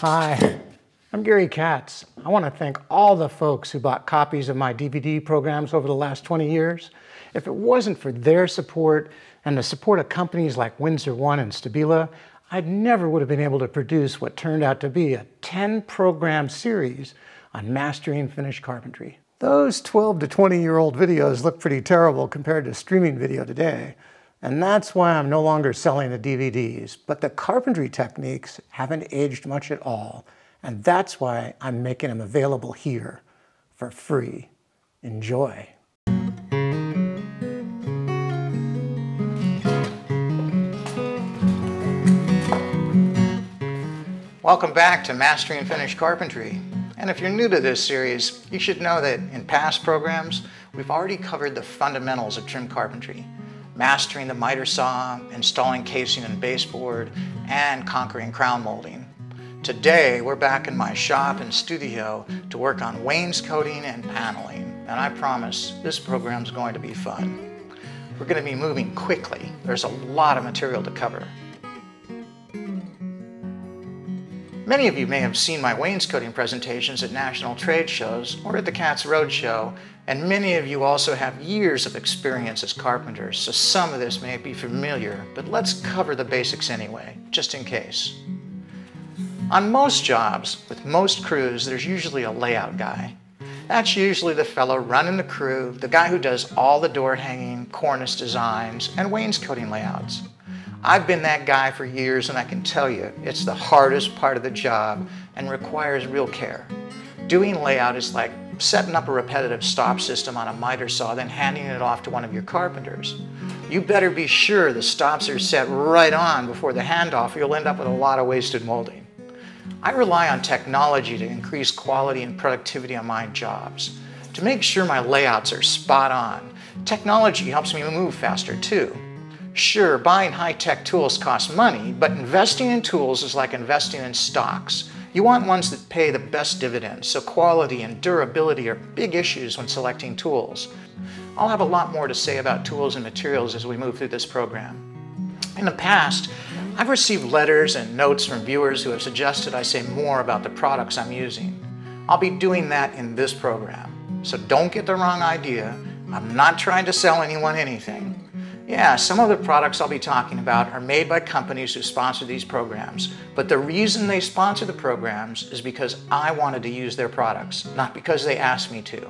Hi, I'm Gary Katz. I want to thank all the folks who bought copies of my DVD programs over the last 20 years. If it wasn't for their support and the support of companies like Windsor One and Stabila, I never would have been able to produce what turned out to be a 10 program series on mastering finished carpentry. Those 12 to 20 year old videos look pretty terrible compared to streaming video today. And that's why I'm no longer selling the DVDs. But the carpentry techniques haven't aged much at all. And that's why I'm making them available here for free. Enjoy. Welcome back to Mastering and Finished Carpentry. And if you're new to this series, you should know that in past programs, we've already covered the fundamentals of trim carpentry mastering the miter saw, installing casing and baseboard, and conquering crown molding. Today, we're back in my shop and studio to work on wainscoting and paneling, and I promise this program's going to be fun. We're going to be moving quickly. There's a lot of material to cover. Many of you may have seen my wainscoting presentations at national trade shows or at the Katz Roadshow, and many of you also have years of experience as carpenters, so some of this may be familiar, but let's cover the basics anyway, just in case. On most jobs, with most crews, there's usually a layout guy. That's usually the fellow running the crew, the guy who does all the door hanging, cornice designs, and wainscoting layouts. I've been that guy for years and I can tell you it's the hardest part of the job and requires real care. Doing layout is like setting up a repetitive stop system on a miter saw then handing it off to one of your carpenters. You better be sure the stops are set right on before the handoff or you'll end up with a lot of wasted molding. I rely on technology to increase quality and productivity on my jobs. To make sure my layouts are spot on, technology helps me move faster too. Sure, buying high-tech tools costs money, but investing in tools is like investing in stocks. You want ones that pay the best dividends, so quality and durability are big issues when selecting tools. I'll have a lot more to say about tools and materials as we move through this program. In the past, I've received letters and notes from viewers who have suggested I say more about the products I'm using. I'll be doing that in this program. So don't get the wrong idea. I'm not trying to sell anyone anything. Yeah, some of the products I'll be talking about are made by companies who sponsor these programs, but the reason they sponsor the programs is because I wanted to use their products, not because they asked me to.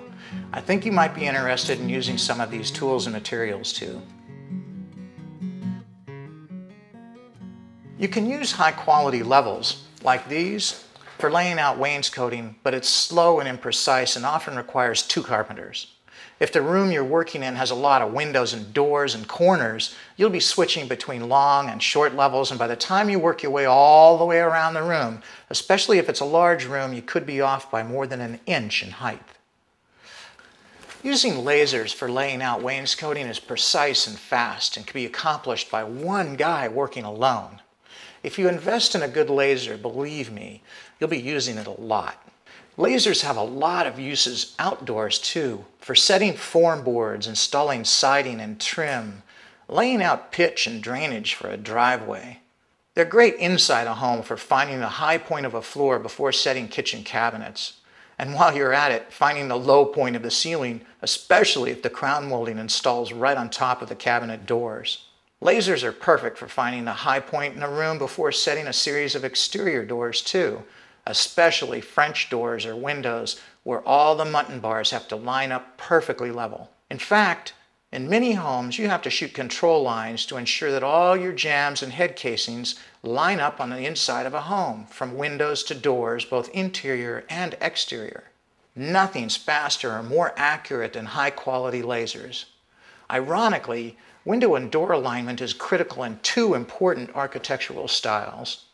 I think you might be interested in using some of these tools and materials too. You can use high quality levels, like these, for laying out wainscoting, but it's slow and imprecise and often requires two carpenters. If the room you're working in has a lot of windows and doors and corners, you'll be switching between long and short levels, and by the time you work your way all the way around the room, especially if it's a large room, you could be off by more than an inch in height. Using lasers for laying out wainscoting is precise and fast and can be accomplished by one guy working alone. If you invest in a good laser, believe me, you'll be using it a lot. Lasers have a lot of uses outdoors too, for setting form boards, installing siding and trim, laying out pitch and drainage for a driveway. They're great inside a home for finding the high point of a floor before setting kitchen cabinets. And while you're at it, finding the low point of the ceiling, especially if the crown molding installs right on top of the cabinet doors. Lasers are perfect for finding the high point in a room before setting a series of exterior doors too, especially French doors or windows where all the mutton bars have to line up perfectly level. In fact, in many homes, you have to shoot control lines to ensure that all your jambs and head casings line up on the inside of a home, from windows to doors, both interior and exterior. Nothing's faster or more accurate than high quality lasers. Ironically, window and door alignment is critical in two important architectural styles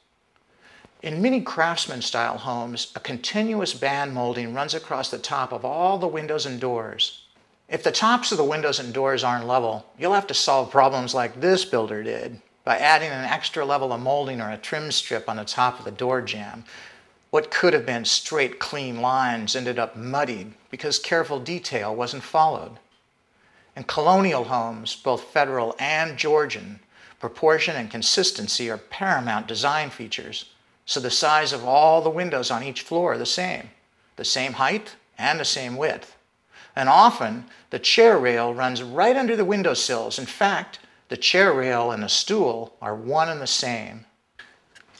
in many craftsman style homes, a continuous band molding runs across the top of all the windows and doors. If the tops of the windows and doors aren't level, you'll have to solve problems like this builder did by adding an extra level of molding or a trim strip on the top of the door jamb. What could have been straight, clean lines ended up muddied because careful detail wasn't followed. In colonial homes, both federal and Georgian, proportion and consistency are paramount design features. So the size of all the windows on each floor are the same, the same height and the same width. And often, the chair rail runs right under the window sills. In fact, the chair rail and the stool are one and the same.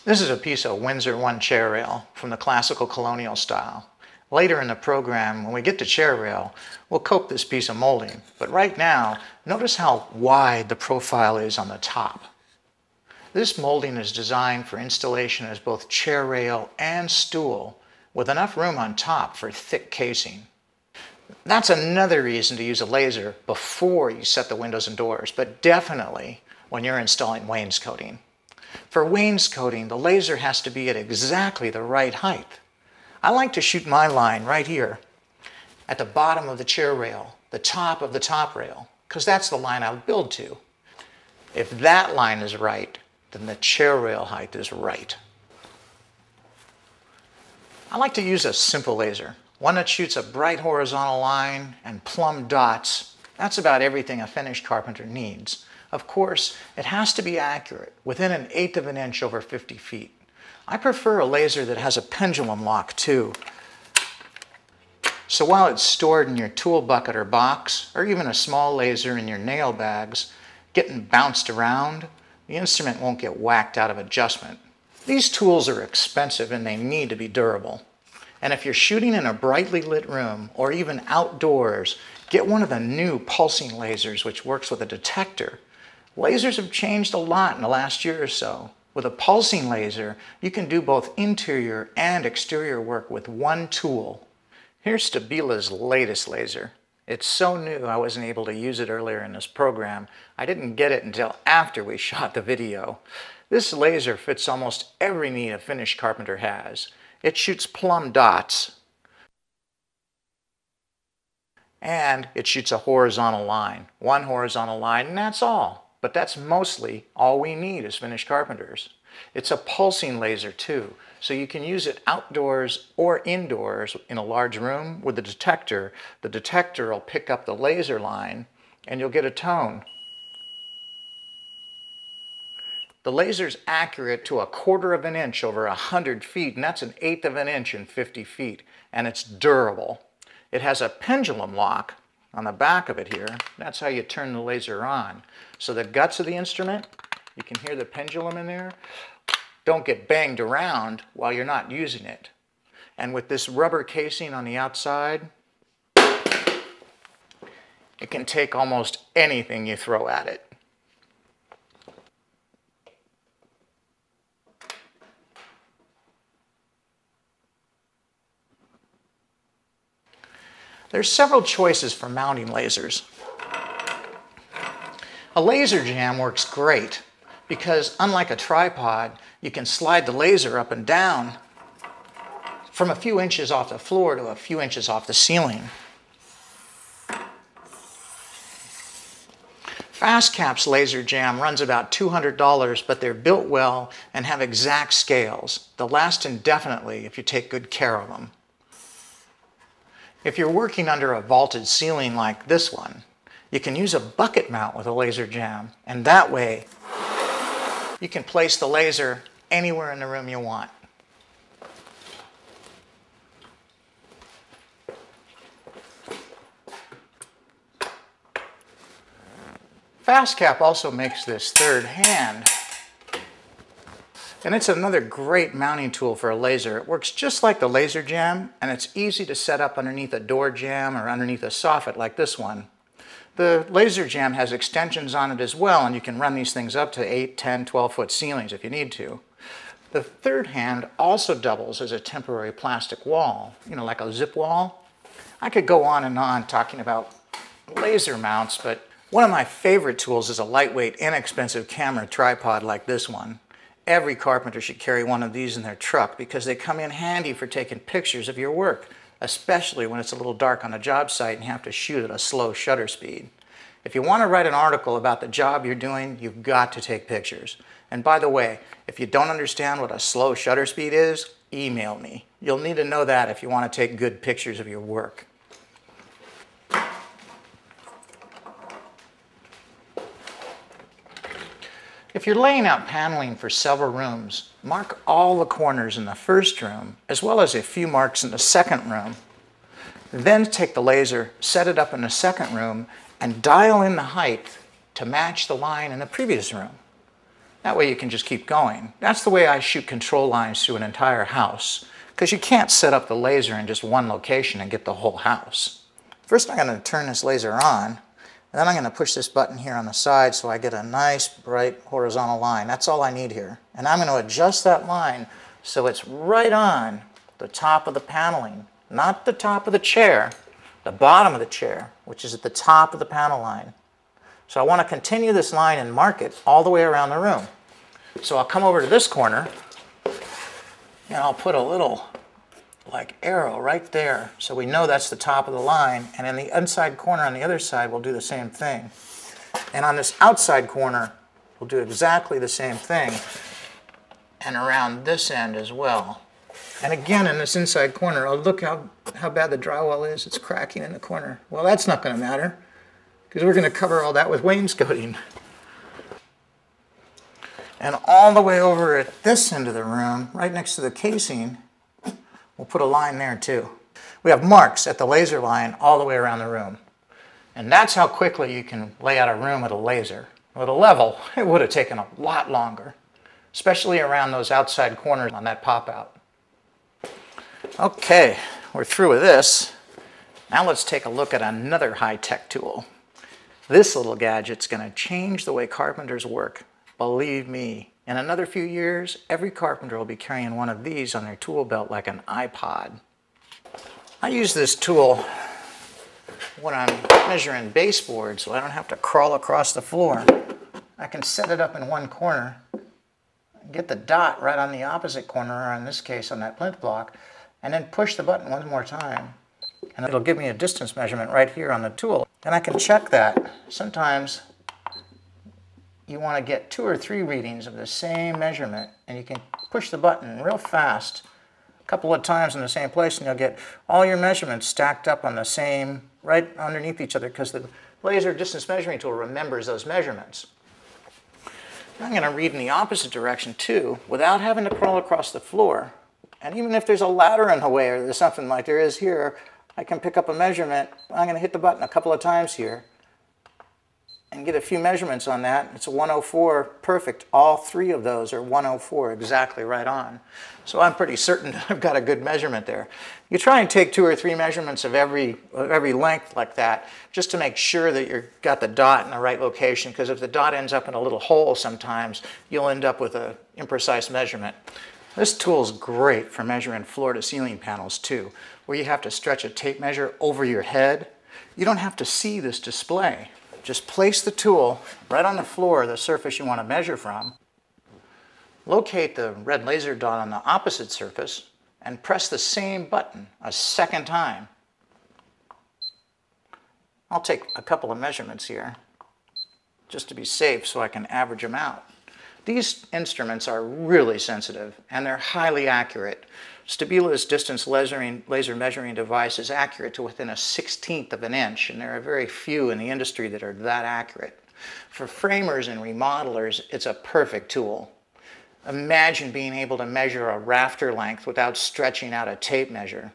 This is a piece of Windsor One chair rail from the classical colonial style. Later in the program, when we get to chair rail, we'll cope this piece of molding. But right now, notice how wide the profile is on the top. This molding is designed for installation as both chair rail and stool with enough room on top for thick casing. That's another reason to use a laser before you set the windows and doors, but definitely when you're installing wainscoting. For wainscoting, the laser has to be at exactly the right height. I like to shoot my line right here at the bottom of the chair rail, the top of the top rail, because that's the line I'll build to. If that line is right, then the chair rail height is right. I like to use a simple laser, one that shoots a bright horizontal line and plumb dots. That's about everything a finished carpenter needs. Of course, it has to be accurate, within an eighth of an inch over 50 feet. I prefer a laser that has a pendulum lock too. So while it's stored in your tool bucket or box, or even a small laser in your nail bags, getting bounced around, the instrument won't get whacked out of adjustment. These tools are expensive and they need to be durable. And if you're shooting in a brightly lit room or even outdoors, get one of the new pulsing lasers which works with a detector. Lasers have changed a lot in the last year or so. With a pulsing laser, you can do both interior and exterior work with one tool. Here's Stabila's latest laser. It's so new I wasn't able to use it earlier in this program. I didn't get it until after we shot the video. This laser fits almost every need a finished carpenter has. It shoots plumb dots. And it shoots a horizontal line. One horizontal line and that's all. But that's mostly all we need as finished carpenters. It's a pulsing laser too, so you can use it outdoors or indoors in a large room with a detector. The detector will pick up the laser line and you'll get a tone. The laser's accurate to a quarter of an inch over 100 feet, and that's an eighth of an inch in 50 feet, and it's durable. It has a pendulum lock on the back of it here. That's how you turn the laser on. So the guts of the instrument you can hear the pendulum in there. Don't get banged around while you're not using it. And with this rubber casing on the outside, it can take almost anything you throw at it. There's several choices for mounting lasers. A laser jamb works great because unlike a tripod, you can slide the laser up and down from a few inches off the floor to a few inches off the ceiling. FastCap's laser jamb runs about $200, but they're built well and have exact scales. They'll last indefinitely if you take good care of them. If you're working under a vaulted ceiling like this one, you can use a bucket mount with a laser jamb, and that way you can place the laser anywhere in the room you want. FastCap also makes this third hand. And it's another great mounting tool for a laser. It works just like the laser jamb, and it's easy to set up underneath a door jamb or underneath a soffit like this one. The laser jamb has extensions on it as well, and you can run these things up to 8, 10, 12 foot ceilings if you need to. The third hand also doubles as a temporary plastic wall, you know, like a zip wall. I could go on and on talking about laser mounts, but one of my favorite tools is a lightweight, inexpensive camera tripod like this one. Every carpenter should carry one of these in their truck because they come in handy for taking pictures of your work especially when it's a little dark on a job site and you have to shoot at a slow shutter speed. If you want to write an article about the job you're doing, you've got to take pictures. And by the way, if you don't understand what a slow shutter speed is, email me. You'll need to know that if you want to take good pictures of your work. If you're laying out paneling for several rooms, mark all the corners in the first room, as well as a few marks in the second room. Then take the laser, set it up in the second room, and dial in the height to match the line in the previous room. That way you can just keep going. That's the way I shoot control lines through an entire house, because you can't set up the laser in just one location and get the whole house. First I'm going to turn this laser on, and then I'm going to push this button here on the side so I get a nice bright horizontal line. That's all I need here. And I'm going to adjust that line so it's right on the top of the paneling, not the top of the chair, the bottom of the chair, which is at the top of the panel line. So I want to continue this line and mark it all the way around the room. So I'll come over to this corner and I'll put a little like arrow right there. So we know that's the top of the line. And in the inside corner on the other side, we'll do the same thing. And on this outside corner, we'll do exactly the same thing. And around this end as well. And again, in this inside corner, oh, look how, how bad the drywall is. It's cracking in the corner. Well, that's not going to matter because we're going to cover all that with wainscoting. And all the way over at this end of the room, right next to the casing, We'll put a line there too. We have marks at the laser line all the way around the room. And that's how quickly you can lay out a room with a laser. With a level, it would have taken a lot longer, especially around those outside corners on that pop out. Okay, we're through with this. Now let's take a look at another high-tech tool. This little gadget's gonna change the way carpenters work. Believe me, in another few years, every carpenter will be carrying one of these on their tool belt like an iPod. I use this tool when I'm measuring baseboards so I don't have to crawl across the floor. I can set it up in one corner, get the dot right on the opposite corner, or in this case on that plinth block, and then push the button one more time. And it'll give me a distance measurement right here on the tool. And I can check that. Sometimes you want to get two or three readings of the same measurement and you can push the button real fast a couple of times in the same place and you'll get all your measurements stacked up on the same, right underneath each other because the laser distance measuring tool remembers those measurements. I'm going to read in the opposite direction too without having to crawl across the floor. And even if there's a ladder in the way or there's something like there is here, I can pick up a measurement. I'm going to hit the button a couple of times here and get a few measurements on that. It's a 104 perfect. All three of those are 104 exactly right on. So I'm pretty certain I've got a good measurement there. You try and take two or three measurements of every, of every length like that just to make sure that you've got the dot in the right location because if the dot ends up in a little hole sometimes, you'll end up with an imprecise measurement. This tool is great for measuring floor to ceiling panels too, where you have to stretch a tape measure over your head. You don't have to see this display. Just place the tool right on the floor, the surface you want to measure from. Locate the red laser dot on the opposite surface and press the same button a second time. I'll take a couple of measurements here just to be safe so I can average them out. These instruments are really sensitive and they're highly accurate. Stabila's distance lasering, laser measuring device is accurate to within a sixteenth of an inch, and there are very few in the industry that are that accurate. For framers and remodelers, it's a perfect tool. Imagine being able to measure a rafter length without stretching out a tape measure,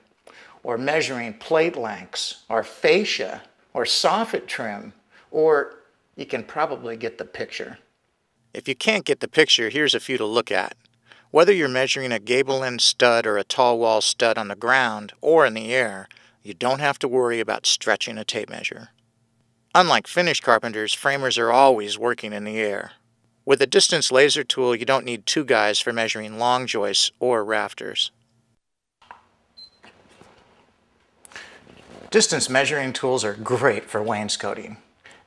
or measuring plate lengths, or fascia, or soffit trim, or you can probably get the picture. If you can't get the picture, here's a few to look at. Whether you're measuring a gable end stud or a tall wall stud on the ground or in the air, you don't have to worry about stretching a tape measure. Unlike finished carpenters, framers are always working in the air. With a distance laser tool, you don't need two guys for measuring long joists or rafters. Distance measuring tools are great for wainscoting.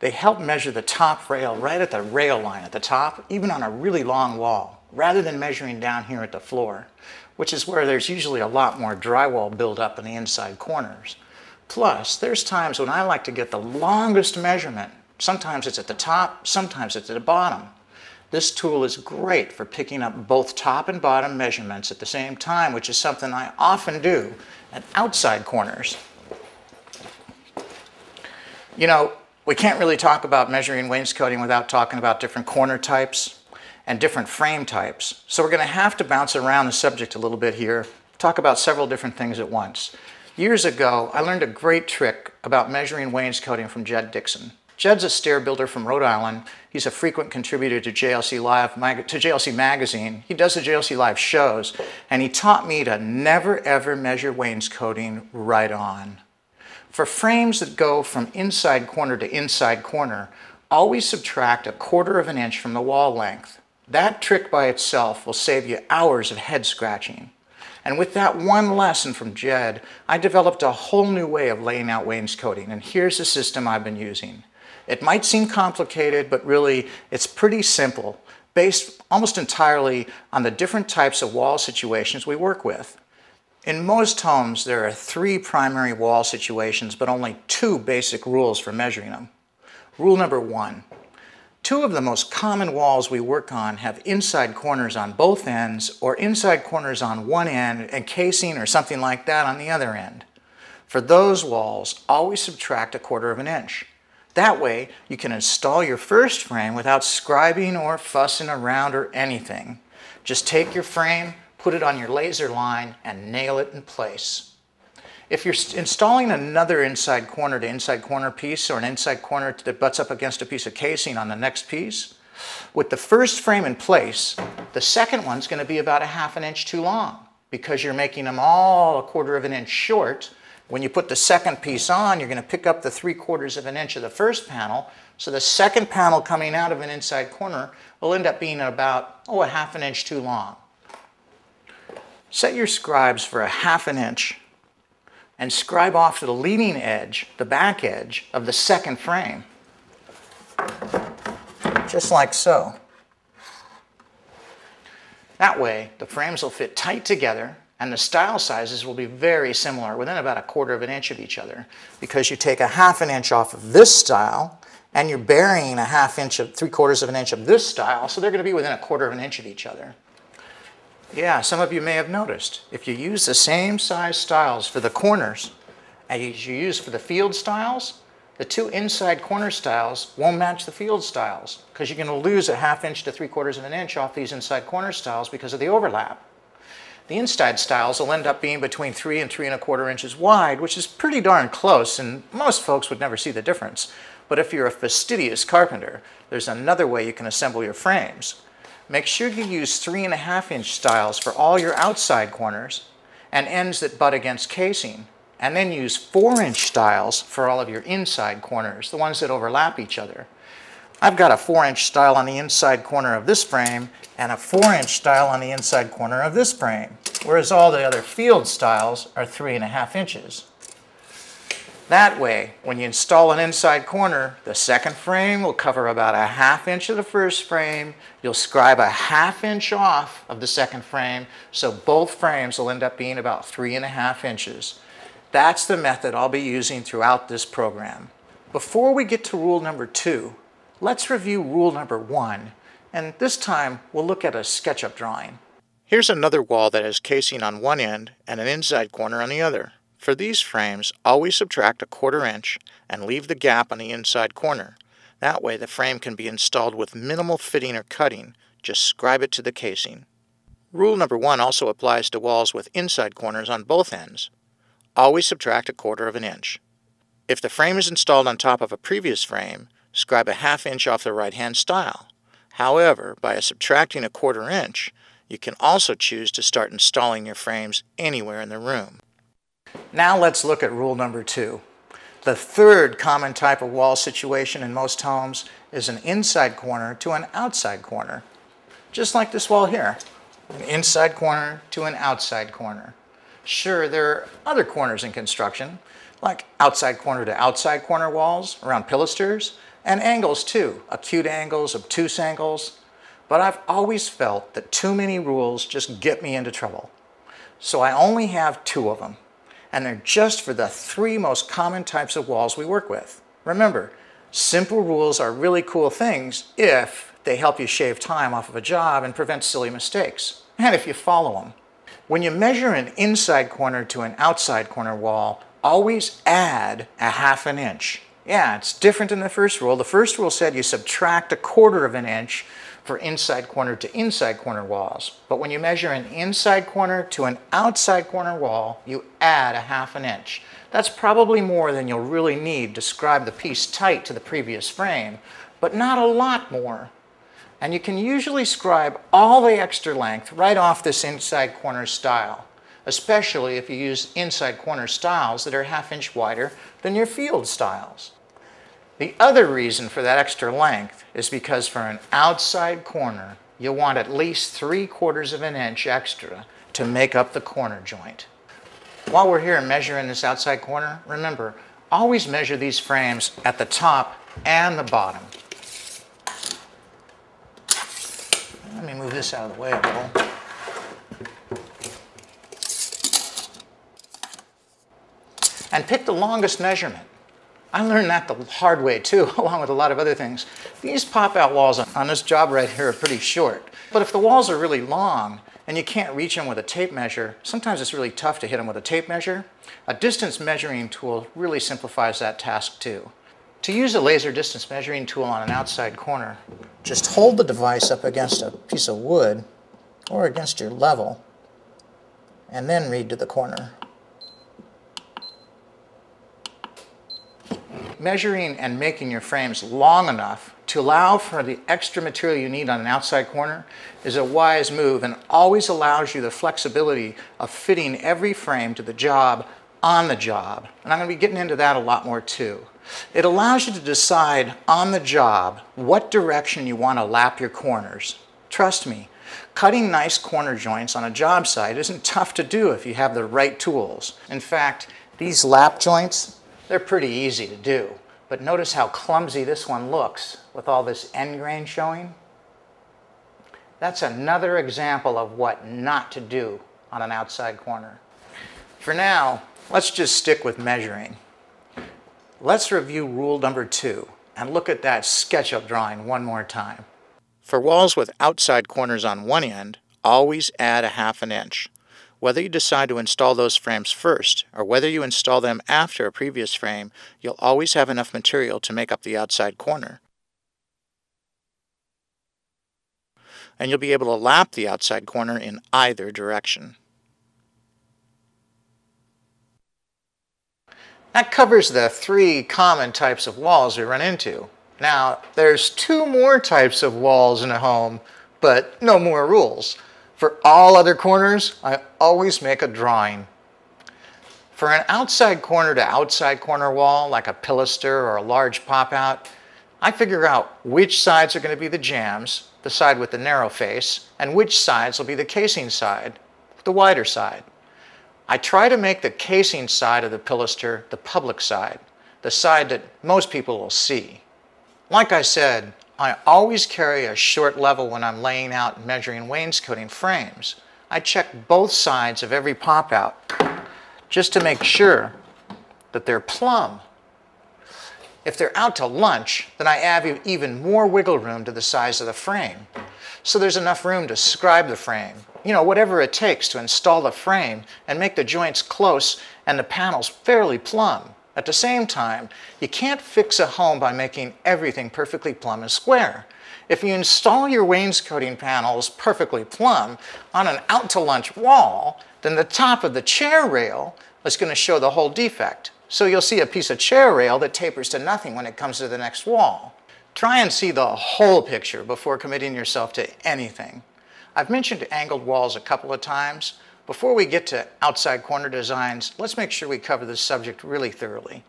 They help measure the top rail right at the rail line at the top, even on a really long wall rather than measuring down here at the floor, which is where there's usually a lot more drywall buildup in the inside corners. Plus, there's times when I like to get the longest measurement. Sometimes it's at the top, sometimes it's at the bottom. This tool is great for picking up both top and bottom measurements at the same time, which is something I often do at outside corners. You know, we can't really talk about measuring wainscoting without talking about different corner types. And different frame types. So we're going to have to bounce around the subject a little bit here, talk about several different things at once. Years ago, I learned a great trick about measuring wainscoting from Jed Dixon. Jed's a stair builder from Rhode Island. He's a frequent contributor to JLC Live, to JLC Magazine. He does the JLC Live shows, and he taught me to never ever measure wainscoting right on. For frames that go from inside corner to inside corner, always subtract a quarter of an inch from the wall length. That trick by itself will save you hours of head scratching. And with that one lesson from Jed, I developed a whole new way of laying out wainscoting, and here's the system I've been using. It might seem complicated, but really it's pretty simple, based almost entirely on the different types of wall situations we work with. In most homes, there are three primary wall situations, but only two basic rules for measuring them. Rule number one, Two of the most common walls we work on have inside corners on both ends or inside corners on one end and casing or something like that on the other end. For those walls, always subtract a quarter of an inch. That way, you can install your first frame without scribing or fussing around or anything. Just take your frame, put it on your laser line, and nail it in place. If you're installing another inside corner to inside corner piece or an inside corner that butts up against a piece of casing on the next piece, with the first frame in place, the second one's going to be about a half an inch too long because you're making them all a quarter of an inch short. When you put the second piece on, you're going to pick up the three quarters of an inch of the first panel. So the second panel coming out of an inside corner will end up being about, oh, a half an inch too long. Set your scribes for a half an inch and scribe off to the leading edge, the back edge of the second frame. Just like so. That way, the frames will fit tight together and the stile sizes will be very similar, within about a quarter of an inch of each other, because you take a half an inch off of this stile and you're burying a half inch of, three quarters of an inch of this stile, so they're going to be within a quarter of an inch of each other. Yeah, some of you may have noticed. If you use the same size stiles for the corners as you use for the field stiles, the two inside corner stiles won't match the field stiles because you're going to lose a half inch to three quarters of an inch off these inside corner stiles because of the overlap. The inside stiles will end up being between three and three and a quarter inches wide, which is pretty darn close, and most folks would never see the difference. But if you're a fastidious carpenter, there's another way you can assemble your frames. Make sure you use three and a half inch stiles for all your outside corners and ends that butt against casing. And then use four inch stiles for all of your inside corners, the ones that overlap each other. I've got a four inch stile on the inside corner of this frame and a four inch stile on the inside corner of this frame, whereas all the other field stiles are three and a half inches. That way, when you install an inside corner, the second frame will cover about a half inch of the first frame. You'll scribe a half inch off of the second frame, so both frames will end up being about three and a half inches. That's the method I'll be using throughout this program. Before we get to rule number two, let's review rule number one, and this time we'll look at a SketchUp drawing. Here's another wall that has casing on one end and an inside corner on the other. For these frames, always subtract a quarter inch and leave the gap on the inside corner. That way the frame can be installed with minimal fitting or cutting, just scribe it to the casing. Rule number one also applies to walls with inside corners on both ends. Always subtract a quarter of an inch. If the frame is installed on top of a previous frame, scribe a half inch off the right-hand stile. However, by subtracting a quarter inch, you can also choose to start installing your frames anywhere in the room. Now let's look at rule number two. The third common type of wall situation in most homes is an inside corner to an outside corner. Just like this wall here, an inside corner to an outside corner. Sure, there are other corners in construction, like outside corner to outside corner walls around pilasters, and angles too, acute angles, obtuse angles. But I've always felt that too many rules just get me into trouble. So I only have two of them and they're just for the three most common types of walls we work with. Remember, simple rules are really cool things if they help you shave time off of a job and prevent silly mistakes, and if you follow them. When you measure an inside corner to an outside corner wall, always add a half an inch. Yeah, it's different than the first rule. The first rule said you subtract a quarter of an inch, for inside corner to inside corner walls. But when you measure an inside corner to an outside corner wall, you add a half an inch. That's probably more than you'll really need to scribe the piece tight to the previous frame, but not a lot more. And you can usually scribe all the extra length right off this inside corner stile, especially if you use inside corner stiles that are half inch wider than your field stiles. The other reason for that extra length is because for an outside corner, you'll want at least three quarters of an inch extra to make up the corner joint. While we're here measuring this outside corner, remember, always measure these frames at the top and the bottom. Let me move this out of the way a little. And pick the longest measurement. I learned that the hard way too, along with a lot of other things. These pop-out walls on this job right here are pretty short. But if the walls are really long and you can't reach them with a tape measure, sometimes it's really tough to hit them with a tape measure. A distance measuring tool really simplifies that task too. To use a laser distance measuring tool on an outside corner, just hold the device up against a piece of wood or against your level and then read to the corner. Measuring and making your frames long enough to allow for the extra material you need on an outside corner is a wise move and always allows you the flexibility of fitting every frame to the job on the job. And I'm going to be getting into that a lot more too. It allows you to decide on the job what direction you want to lap your corners. Trust me, cutting nice corner joints on a job site isn't tough to do if you have the right tools. In fact, these lap joints, they're pretty easy to do. But notice how clumsy this one looks with all this end grain showing. That's another example of what not to do on an outside corner. For now, let's just stick with measuring. Let's review rule number two and look at that SketchUp drawing one more time. For walls with outside corners on one end, always add a half an inch. Whether you decide to install those frames first or whether you install them after a previous frame, you'll always have enough material to make up the outside corner. And you'll be able to lap the outside corner in either direction. That covers the three common types of walls we run into. Now, there's two more types of walls in a home, but no more rules. For all other corners, I always make a drawing. For an outside corner to outside corner wall, like a pilaster or a large pop-out, I figure out which sides are going to be the jambs, the side with the narrow face, and which sides will be the casing side, the wider side. I try to make the casing side of the pilaster the public side, the side that most people will see. Like I said, I always carry a short level when I'm laying out and measuring wainscoting frames. I check both sides of every pop-out just to make sure that they're plumb. If they're out to lunch, then I add even more wiggle room to the size of the frame. So there's enough room to scribe the frame. You know, whatever it takes to install the frame and make the joints close and the panels fairly plumb. At the same time, you can't fix a home by making everything perfectly plumb and square. If you install your wainscoting panels perfectly plumb on an out-to-lunch wall, then the top of the chair rail is going to show the whole defect. So you'll see a piece of chair rail that tapers to nothing when it comes to the next wall. Try and see the whole picture before committing yourself to anything. I've mentioned angled walls a couple of times. Before we get to outside corner designs, let's make sure we cover this subject really thoroughly.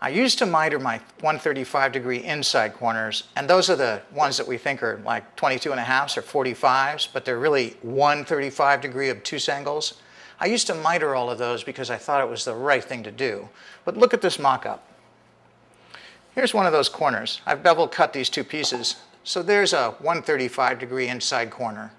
I used to miter my 135 degree inside corners, and those are the ones that we think are like 22 and a halfs or 45s, but they're really 135 degree obtuse angles. I used to miter all of those because I thought it was the right thing to do. But look at this mock-up. Here's one of those corners. I've bevel cut these two pieces. So there's a 135 degree inside corner.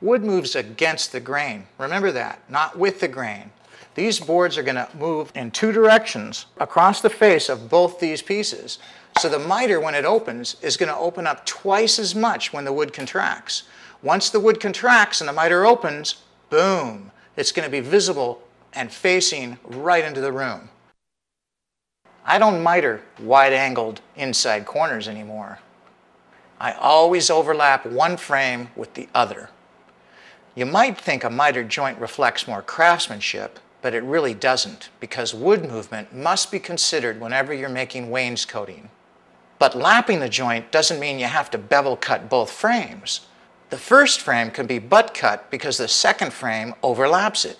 Wood moves against the grain. Remember that, not with the grain. These boards are going to move in two directions across the face of both these pieces. So the miter, when it opens, is going to open up twice as much when the wood contracts. Once the wood contracts and the miter opens, boom, it's going to be visible and facing right into the room. I don't miter wide-angled inside corners anymore. I always overlap one frame with the other. You might think a mitered joint reflects more craftsmanship, but it really doesn't because wood movement must be considered whenever you're making wainscoting. But lapping the joint doesn't mean you have to bevel cut both frames. The first frame can be butt cut because the second frame overlaps it.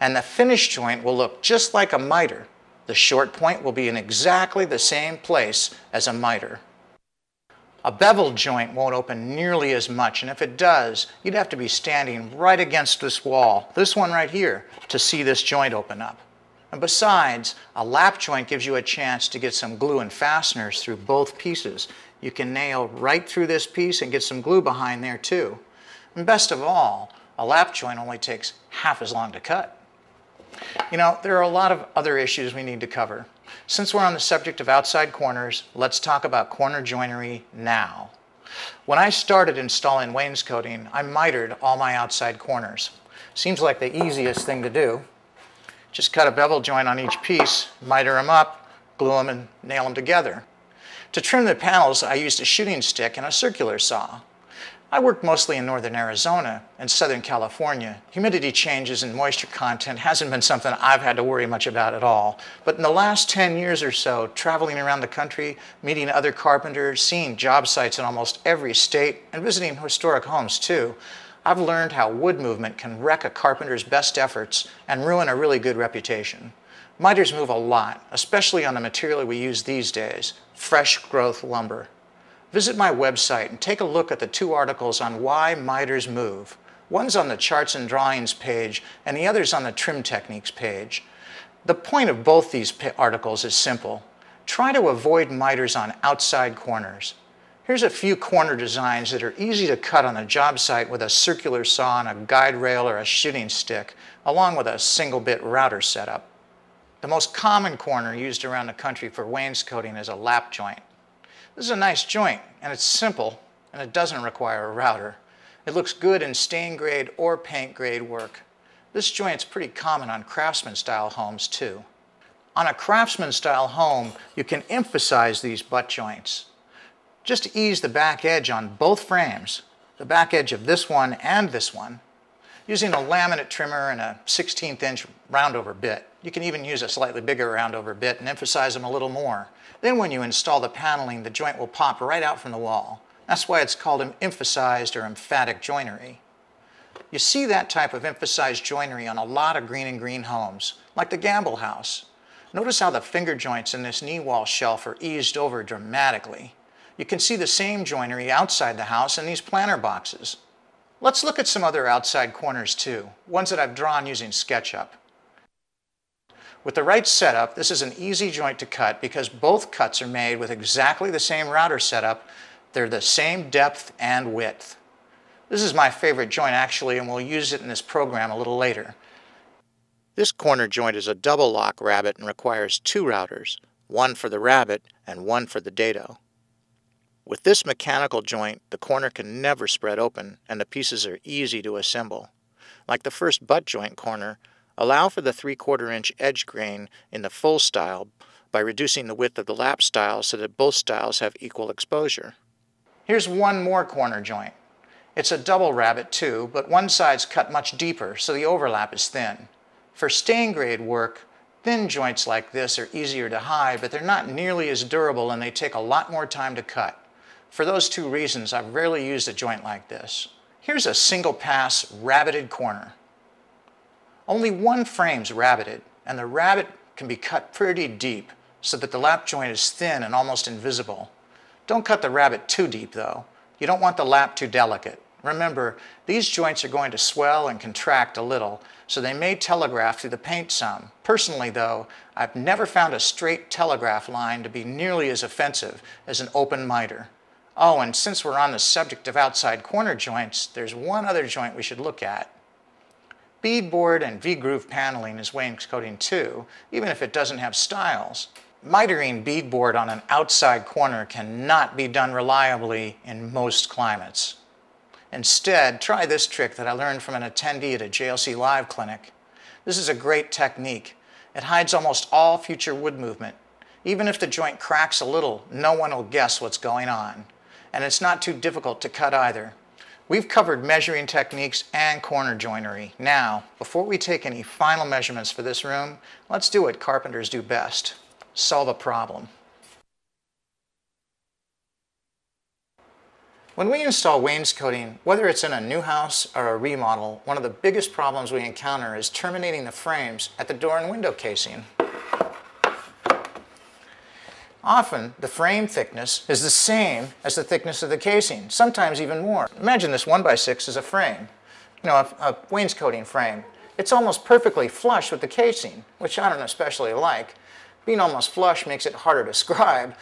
And the finished joint will look just like a miter. The short point will be in exactly the same place as a miter. A bevel joint won't open nearly as much, and if it does, you'd have to be standing right against this wall, this one right here, to see this joint open up. And besides, a lap joint gives you a chance to get some glue and fasteners through both pieces. You can nail right through this piece and get some glue behind there too. And best of all, a lap joint only takes half as long to cut. You know, there are a lot of other issues we need to cover. Since we're on the subject of outside corners, let's talk about corner joinery now. When I started installing wainscoting, I mitered all my outside corners. Seems like the easiest thing to do. Just cut a bevel joint on each piece, miter them up, glue them and nail them together. To trim the panels, I used a shooting stick and a circular saw. I work mostly in northern Arizona and southern California. Humidity changes and moisture content hasn't been something I've had to worry much about at all. But in the last 10 years or so, traveling around the country, meeting other carpenters, seeing job sites in almost every state, and visiting historic homes too, I've learned how wood movement can wreck a carpenter's best efforts and ruin a really good reputation. Miters move a lot, especially on the material we use these days, fresh growth lumber. Visit my website and take a look at the two articles on why miters move. One's on the charts and drawings page, and the other's on the trim techniques page. The point of both these articles is simple. Try to avoid miters on outside corners. Here's a few corner designs that are easy to cut on a job site with a circular saw and a guide rail or a shooting stick, along with a single bit router setup. The most common corner used around the country for wainscoting is a lap joint. This is a nice joint, and it's simple, and it doesn't require a router. It looks good in stain grade or paint grade work. This joint's pretty common on craftsman style homes too. On a craftsman style home, you can emphasize these butt joints. Just ease the back edge on both frames, the back edge of this one and this one, using a laminate trimmer and a 16th inch roundover bit. You can even use a slightly bigger roundover bit and emphasize them a little more. Then when you install the paneling, the joint will pop right out from the wall. That's why it's called an emphasized or emphatic joinery. You see that type of emphasized joinery on a lot of Greene and Greene homes, like the Gamble house. Notice how the finger joints in this knee wall shelf are eased over dramatically. You can see the same joinery outside the house in these planter boxes. Let's look at some other outside corners too, ones that I've drawn using SketchUp. With the right setup, this is an easy joint to cut because both cuts are made with exactly the same router setup. They're the same depth and width. This is my favorite joint actually, and we'll use it in this program a little later. This corner joint is a double lock rabbet and requires two routers, one for the rabbet and one for the dado. With this mechanical joint, the corner can never spread open and the pieces are easy to assemble. Like the first butt joint corner, Allow for the 3 quarter inch edge grain in the full stile by reducing the width of the lap stile so that both stiles have equal exposure. Here's one more corner joint. It's a double rabbet too, but one side's cut much deeper so the overlap is thin. For stain grade work, thin joints like this are easier to hide, but they're not nearly as durable and they take a lot more time to cut. For those two reasons, I've rarely used a joint like this. Here's a single pass rabbeted corner. Only one frame's rabbeted, and the rabbet can be cut pretty deep so that the lap joint is thin and almost invisible. Don't cut the rabbet too deep though. You don't want the lap too delicate. Remember, these joints are going to swell and contract a little, so they may telegraph through the paint some. Personally though, I've never found a straight telegraph line to be nearly as offensive as an open miter. Oh, and since we're on the subject of outside corner joints, there's one other joint we should look at. Beadboard and V-groove paneling is wainscoting too, even if it doesn't have stiles. Mitering beadboard on an outside corner cannot be done reliably in most climates. Instead, try this trick that I learned from an attendee at a JLC Live clinic. This is a great technique. It hides almost all future wood movement. Even if the joint cracks a little, no one will guess what's going on. And it's not too difficult to cut either. We've covered measuring techniques and corner joinery. Now, before we take any final measurements for this room, let's do what carpenters do best, solve a problem. When we install wainscoting, whether it's in a new house or a remodel, one of the biggest problems we encounter is terminating the frames at the door and window casing. Often, the frame thickness is the same as the thickness of the casing, sometimes even more. Imagine this 1x6 is a frame, you know, a, a wainscoting frame. It's almost perfectly flush with the casing, which I don't especially like. Being almost flush makes it harder to scribe,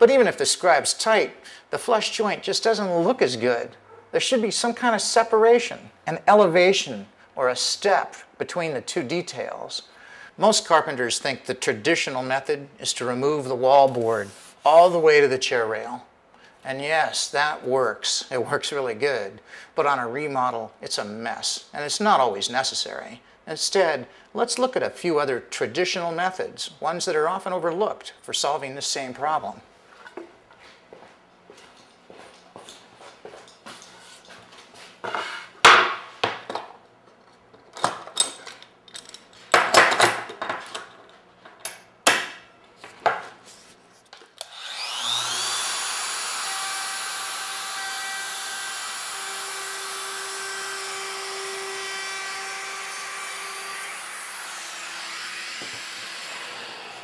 but even if the scribe's tight, the flush joint just doesn't look as good. There should be some kind of separation, an elevation, or a step between the two details. Most carpenters think the traditional method is to remove the wall board all the way to the chair rail. And yes, that works. It works really good. But on a remodel, it's a mess, and it's not always necessary. Instead, let's look at a few other traditional methods, ones that are often overlooked for solving this same problem.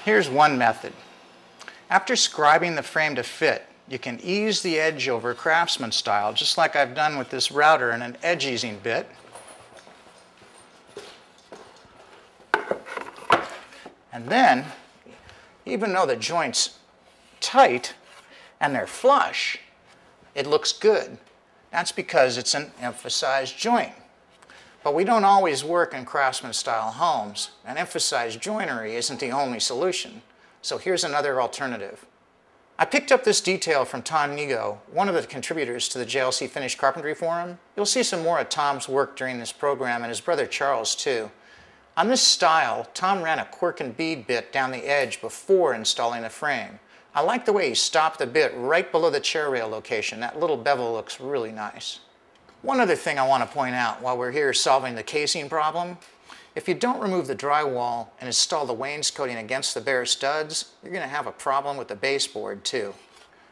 Here's one method. After scribing the frame to fit, you can ease the edge over craftsman style, just like I've done with this router and an edge easing bit. And then, even though the joint's tight and they're flush, it looks good. That's because it's an emphasized joint. But we don't always work in craftsman style homes, and emphasized joinery isn't the only solution. So here's another alternative. I picked up this detail from Tom Nego, one of the contributors to the JLC Finished Carpentry Forum. You'll see some more of Tom's work during this program and his brother Charles too. On this style, Tom ran a quirk and bead bit down the edge before installing the frame. I like the way he stopped the bit right below the chair rail location. That little bevel looks really nice. One other thing I want to point out while we're here solving the casing problem, if you don't remove the drywall and install the wainscoting against the bare studs, you're going to have a problem with the baseboard too.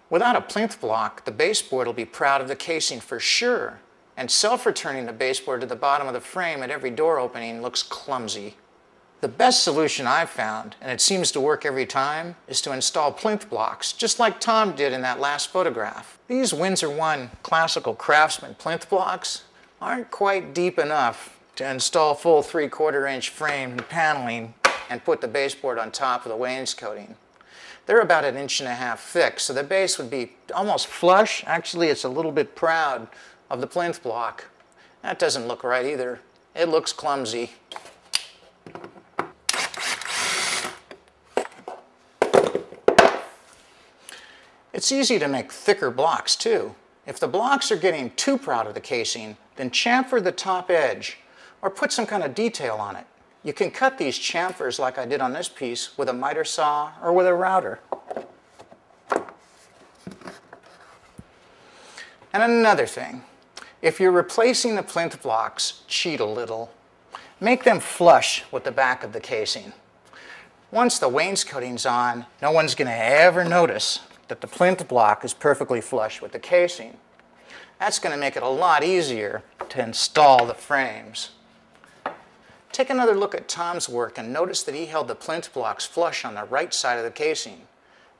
Without a plinth block, the baseboard will be proud of the casing for sure, and self-returning the baseboard to the bottom of the frame at every door opening looks clumsy. The best solution I've found, and it seems to work every time, is to install plinth blocks, just like Tom did in that last photograph. These Windsor One classical craftsman plinth blocks aren't quite deep enough to install full three-quarter inch frame and paneling and put the baseboard on top of the wainscoting. They're about an inch and a half thick, so the base would be almost flush. Actually, it's a little bit proud of the plinth block. That doesn't look right either. It looks clumsy. It's easy to make thicker blocks too. If the blocks are getting too proud of the casing, then chamfer the top edge or put some kind of detail on it. You can cut these chamfers like I did on this piece with a miter saw or with a router. And another thing, if you're replacing the plinth blocks, cheat a little. Make them flush with the back of the casing. Once the wainscoting's on, no one's going to ever notice that the plinth block is perfectly flush with the casing. That's going to make it a lot easier to install the frames. Take another look at Tom's work and notice that he held the plinth blocks flush on the right side of the casing.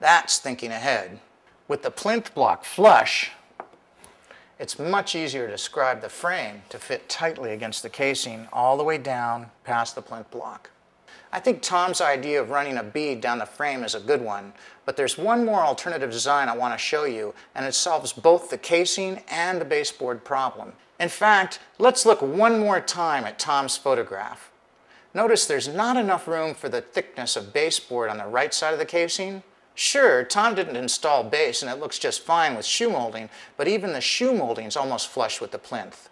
That's thinking ahead. With the plinth block flush, it's much easier to scribe the frame to fit tightly against the casing all the way down past the plinth block. I think Tom's idea of running a bead down the frame is a good one, but there's one more alternative design I want to show you, and it solves both the casing and the baseboard problem. In fact, let's look one more time at Tom's photograph. Notice there's not enough room for the thickness of baseboard on the right side of the casing. Sure, Tom didn't install base and it looks just fine with shoe molding, but even the shoe molding is almost flush with the plinth.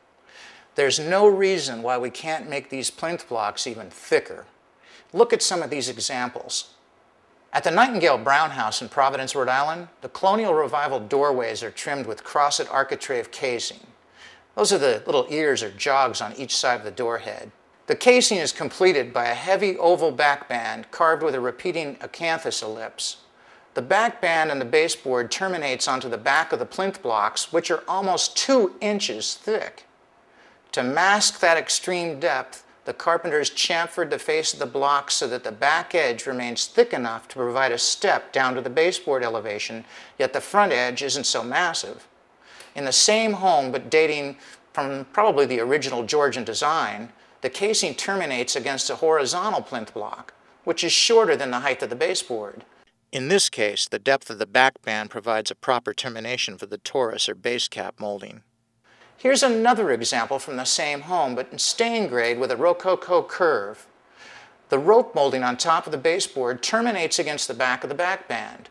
There's no reason why we can't make these plinth blocks even thicker. Look at some of these examples. At the Nightingale Brown House in Providence, Rhode Island, the Colonial Revival doorways are trimmed with crossette architrave casing. Those are the little ears or jogs on each side of the door head. The casing is completed by a heavy oval backband carved with a repeating acanthus ellipse. The backband and the baseboard terminates onto the back of the plinth blocks, which are almost two inches thick. To mask that extreme depth, the carpenters chamfered the face of the block so that the back edge remains thick enough to provide a step down to the baseboard elevation, yet the front edge isn't so massive. In the same home, but dating from probably the original Georgian design, the casing terminates against a horizontal plinth block, which is shorter than the height of the baseboard. In this case, the depth of the backband provides a proper termination for the torus or base cap molding. Here's another example from the same home, but in stain grade with a Rococo curve. The rope molding on top of the baseboard terminates against the back of the backband.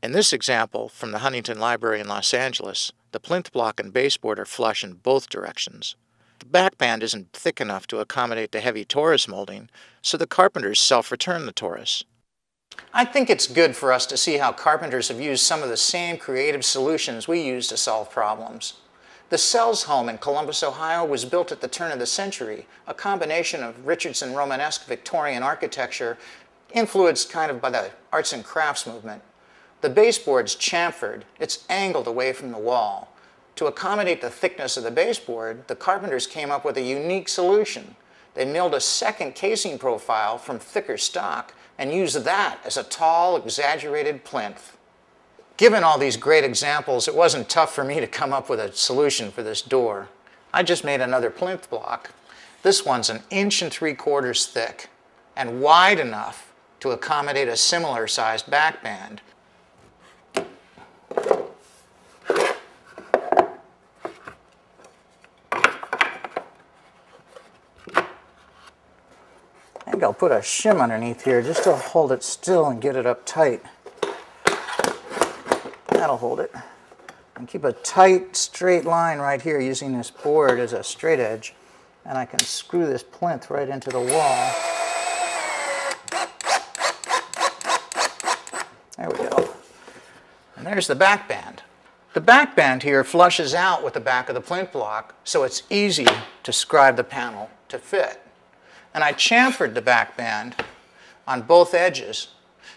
In this example, from the Huntington Library in Los Angeles, the plinth block and baseboard are flush in both directions. The backband isn't thick enough to accommodate the heavy torus molding, so the carpenters self-return the torus. I think it's good for us to see how carpenters have used some of the same creative solutions we use to solve problems. The Sells home in Columbus, Ohio was built at the turn of the century, a combination of Richardson Romanesque Victorian architecture influenced kind of by the arts and crafts movement. The baseboard's chamfered, it's angled away from the wall. To accommodate the thickness of the baseboard, the carpenters came up with a unique solution. They milled a second casing profile from thicker stock and used that as a tall, exaggerated plinth. Given all these great examples, it wasn't tough for me to come up with a solution for this door. I just made another plinth block. This one's an inch and three quarters thick and wide enough to accommodate a similar sized backband. I think I'll put a shim underneath here just to hold it still and get it up tight. That'll hold it. And keep a tight, straight line right here using this board as a straight edge. And I can screw this plinth right into the wall. There we go. And there's the back band. The back band here flushes out with the back of the plinth block, so it's easy to scribe the panel to fit. And I chamfered the back band on both edges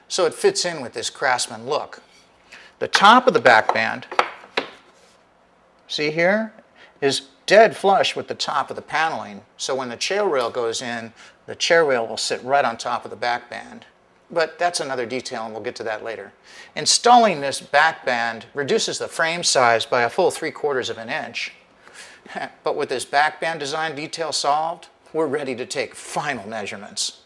so it fits in with this craftsman look. The top of the back band, see here, is dead flush with the top of the paneling. So when the chair rail goes in, the chair rail will sit right on top of the back band. But that's another detail, and we'll get to that later. Installing this back band reduces the frame size by a full three quarters of an inch. but with this back band design detail solved, we're ready to take final measurements.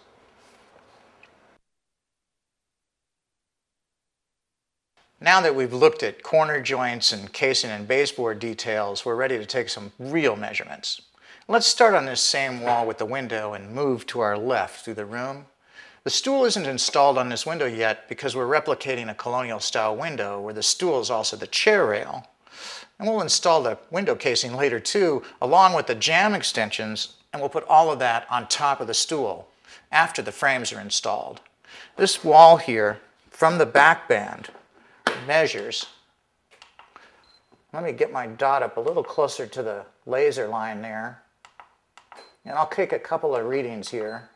Now that we've looked at corner joints and casing and baseboard details, we're ready to take some real measurements. Let's start on this same wall with the window and move to our left through the room. The stool isn't installed on this window yet because we're replicating a colonial style window where the stool is also the chair rail. And we'll install the window casing later too, along with the jamb extensions, and we'll put all of that on top of the stool after the frames are installed. This wall here, from the back band, measures. Let me get my dot up a little closer to the laser line there. And I'll take a couple of readings here.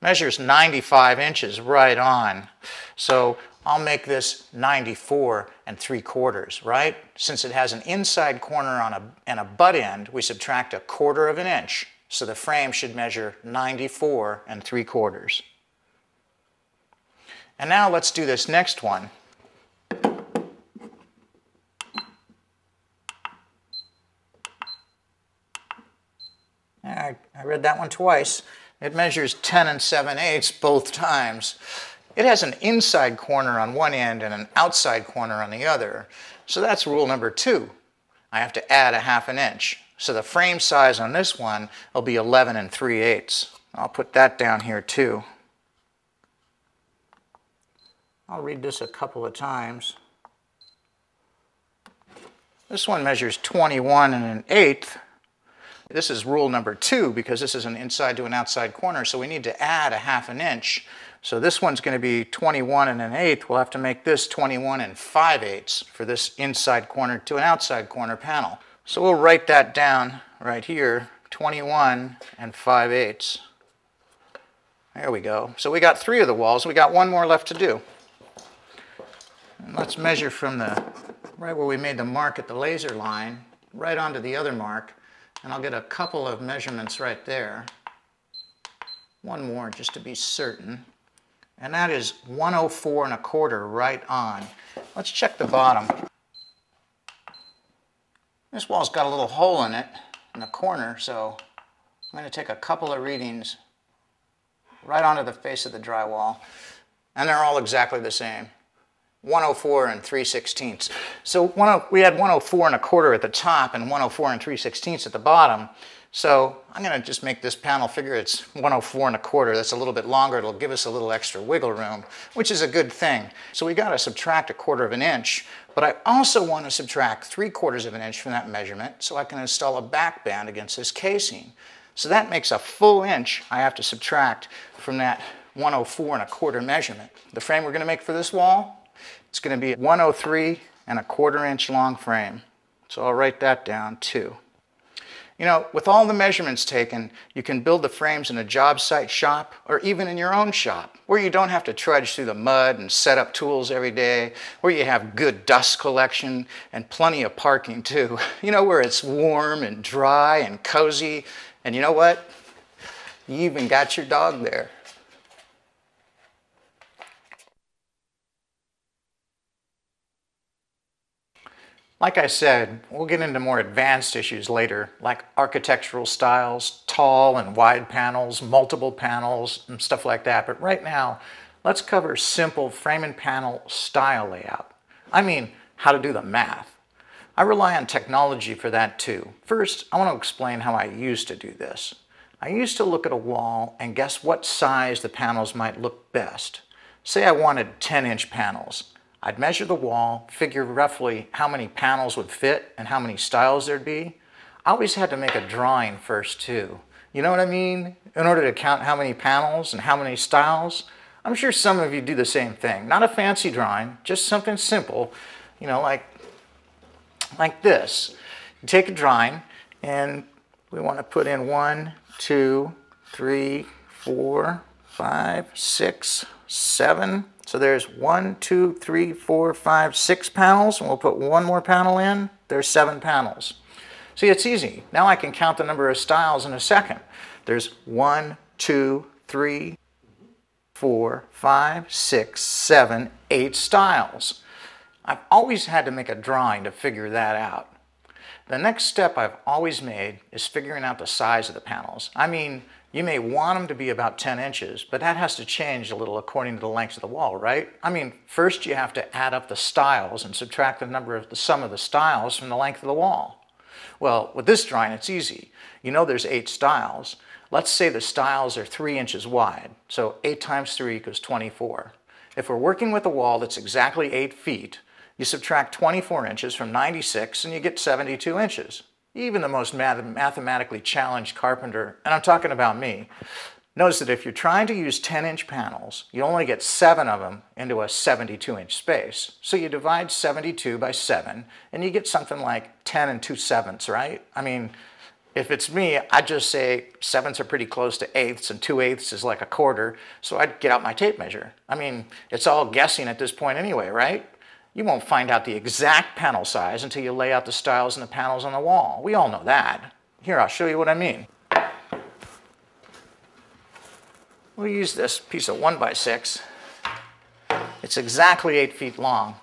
Measures 95 inches right on. So I'll make this 94 and 3 quarters, right? Since it has an inside corner on a, and a butt end, we subtract a quarter of an inch. So the frame should measure 94 and 3 quarters. And now let's do this next one. I, read that one twice. It measures 10 and 7 eighths both times. It has an inside corner on one end and an outside corner on the other. So that's rule number two. I have to add a half an inch. So the frame size on this one will be 11 and 3 eighths. I'll put that down here too. I'll read this a couple of times. This one measures 21 and an eighth. This is rule number two because this is an inside to an outside corner, so we need to add a half an inch. So this one's going to be 21 and an eighth. We'll have to make this 21 and 5 eighths for this inside corner to an outside corner panel. So we'll write that down right here, 21 and 5 eighths. There we go. So we got three of the walls. We got one more left to do. Let's measure from the right where we made the mark at the laser line right onto the other mark. And I'll get a couple of measurements right there. One more just to be certain. And that is 104 and a quarter right on. Let's check the bottom. This wall's got a little hole in it in the corner, so I'm going to take a couple of readings right onto the face of the drywall. And they're all exactly the same. 104 and 3 sixteenths. So oh, we had 104 and a quarter at the top and 104 and 3 sixteenths at the bottom. So I'm going to just make this panel figure it's 104 and a quarter. That's a little bit longer. It'll give us a little extra wiggle room, which is a good thing. So we got to subtract a quarter of an inch, but I also want to subtract three quarters of an inch from that measurement so I can install a back band against this casing. So that makes a full inch I have to subtract from that 104 and a quarter measurement. The frame we're going to make for this wall it's going to be 103 and a quarter inch long frame. So I'll write that down too. You know, with all the measurements taken, you can build the frames in a job site shop or even in your own shop where you don't have to trudge through the mud and set up tools every day, where you have good dust collection and plenty of parking too. You know, where it's warm and dry and cozy. And you know what? You even got your dog there. Like I said, we'll get into more advanced issues later, like architectural styles, tall and wide panels, multiple panels, and stuff like that. But right now, let's cover simple frame and panel style layout. I mean, how to do the math. I rely on technology for that too. First, I want to explain how I used to do this. I used to look at a wall and guess what size the panels might look best. Say I wanted 10 inch panels. I'd measure the wall, figure roughly how many panels would fit and how many stiles there'd be. I always had to make a drawing first too. You know what I mean? In order to count how many panels and how many stiles. I'm sure some of you do the same thing. Not a fancy drawing, just something simple, you know, like, like this. You take a drawing and we want to put in one, two, three, four, five, six, seven, so there's one, two, three, four, five, six panels, and we'll put one more panel in. There's seven panels. See, it's easy. Now I can count the number of stiles in a second. There's one, two, three, four, five, six, seven, eight stiles. I've always had to make a drawing to figure that out. The next step I've always made is figuring out the size of the panels. I mean, you may want them to be about 10 inches, but that has to change a little according to the length of the wall, right? I mean, first you have to add up the stiles and subtract the number of the sum of the stiles from the length of the wall. Well, with this drawing, it's easy. You know there's eight stiles. Let's say the stiles are three inches wide, so eight times three equals 24. If we're working with a wall that's exactly eight feet, you subtract 24 inches from 96 and you get 72 inches. Even the most math mathematically challenged carpenter, and I'm talking about me, knows that if you're trying to use 10 inch panels, you only get seven of them into a 72 inch space. So you divide 72 by seven and you get something like 10 and 2 sevenths, right? I mean, if it's me, I'd just say sevenths are pretty close to eighths and 2 eighths is like a quarter. So I'd get out my tape measure. I mean, it's all guessing at this point anyway, right? You won't find out the exact panel size until you lay out the stiles and the panels on the wall. We all know that. Here, I'll show you what I mean. We'll use this piece of 1 by 6 It's exactly 8 feet long,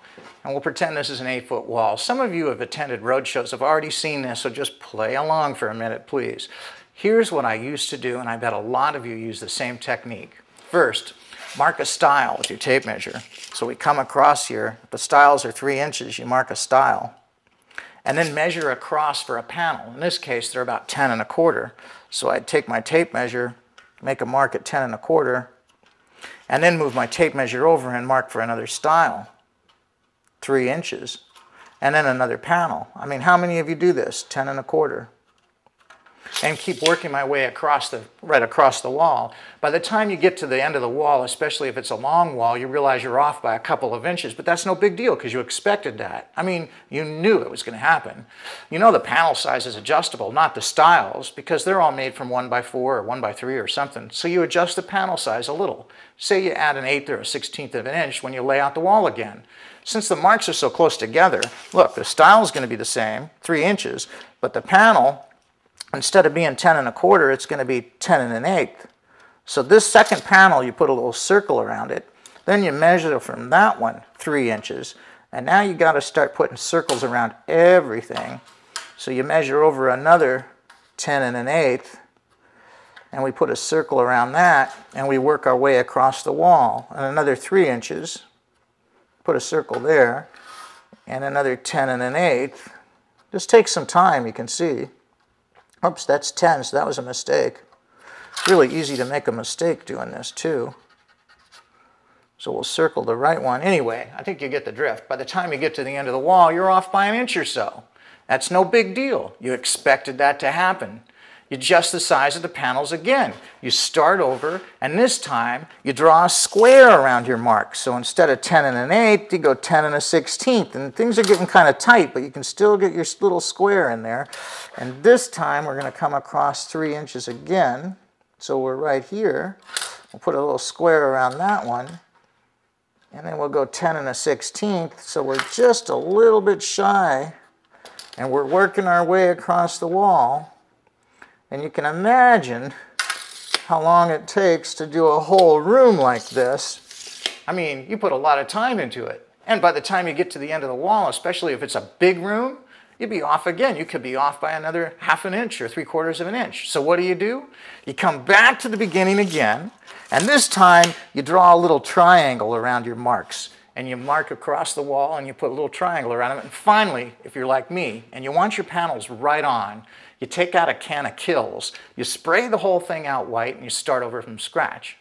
and we'll pretend this is an 8-foot wall. Some of you have attended road shows, have already seen this, so just play along for a minute, please. Here's what I used to do, and I bet a lot of you use the same technique. First, mark a stile with your tape measure. So we come across here, the stiles are three inches, you mark a stile. And then measure across for a panel. In this case, they're about 10 and a quarter. So I'd take my tape measure, make a mark at 10 and a quarter, and then move my tape measure over and mark for another stile, three inches, and then another panel. I mean, how many of you do this? 10 and a quarter. And keep working my way across the, right across the wall. By the time you get to the end of the wall, especially if it's a long wall, you realize you're off by a couple of inches, but that's no big deal because you expected that. I mean, you knew it was going to happen. You know the panel size is adjustable, not the stiles, because they're all made from one by four or one by three or something. So you adjust the panel size a little. Say you add an eighth or a sixteenth of an inch when you lay out the wall again. Since the marks are so close together, look, the stile is going to be the same, three inches, but the panel instead of being 10 and a quarter, it's going to be 10 and an eighth. So this second panel, you put a little circle around it. Then you measure from that one, three inches. And now you got to start putting circles around everything. So you measure over another 10 and an eighth. And we put a circle around that. And we work our way across the wall. And another three inches. Put a circle there. And another 10 and an eighth. Just takes some time, you can see. Oops, that's 10, so that was a mistake. It's really easy to make a mistake doing this too. So we'll circle the right one. Anyway, I think you get the drift. By the time you get to the end of the wall, you're off by an inch or so. That's no big deal. You expected that to happen. You adjust the size of the panels again. You start over, and this time you draw a square around your mark. So instead of 10 and an eighth, you go 10 and a 16th. And things are getting kind of tight, but you can still get your little square in there. And this time we're going to come across 3 inches again. So we're right here. We'll put a little square around that one. And then we'll go 10 and a 16th. So we're just a little bit shy. And we're working our way across the wall. And you can imagine how long it takes to do a whole room like this. I mean, you put a lot of time into it. And by the time you get to the end of the wall, especially if it's a big room, you'd be off again. You could be off by another half an inch or three quarters of an inch. So what do you do? You come back to the beginning again, and this time you draw a little triangle around your marks. And you mark across the wall and you put a little triangle around them. And finally, if you're like me, and you want your panels right on, you take out a can of Kilz, you spray the whole thing out white, and you start over from scratch.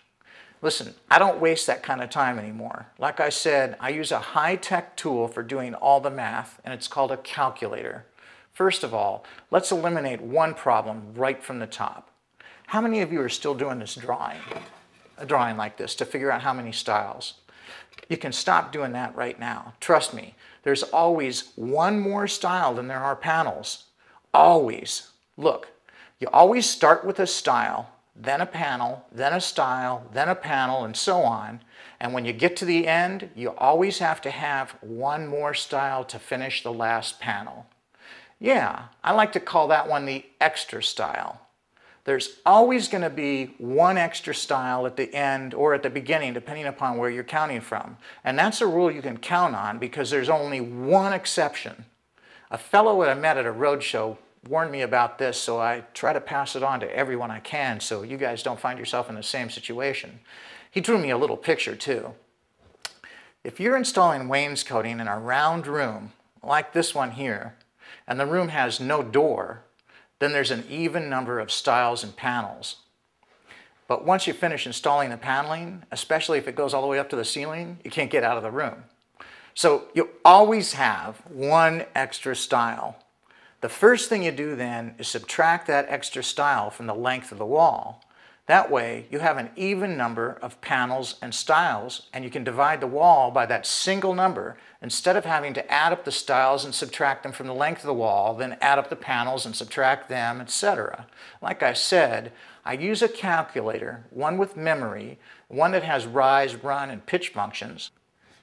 Listen, I don't waste that kind of time anymore. Like I said, I use a high-tech tool for doing all the math, and it's called a calculator. First of all, let's eliminate one problem right from the top. How many of you are still doing this drawing, a drawing like this, to figure out how many stiles? You can stop doing that right now. Trust me, there's always one more stile than there are panels. Always. Look, you always start with a stile, then a panel, then a stile, then a panel, and so on. And when you get to the end, you always have to have one more stile to finish the last panel. Yeah, I like to call that one the extra stile. There's always going to be one extra stile at the end or at the beginning, depending upon where you're counting from. And that's a rule you can count on because there's only one exception. A fellow that I met at a roadshow warned me about this, so I try to pass it on to everyone I can so you guys don't find yourself in the same situation. He drew me a little picture too. If you're installing wainscoting in a round room, like this one here, and the room has no door, then there's an even number of stiles and panels. But once you finish installing the paneling, especially if it goes all the way up to the ceiling, you can't get out of the room. So you always have one extra stile. The first thing you do then is subtract that extra stile from the length of the wall. That way you have an even number of panels and stiles and you can divide the wall by that single number instead of having to add up the stiles and subtract them from the length of the wall, then add up the panels and subtract them, etc. Like I said, I use a calculator, one with memory, one that has rise, run, and pitch functions.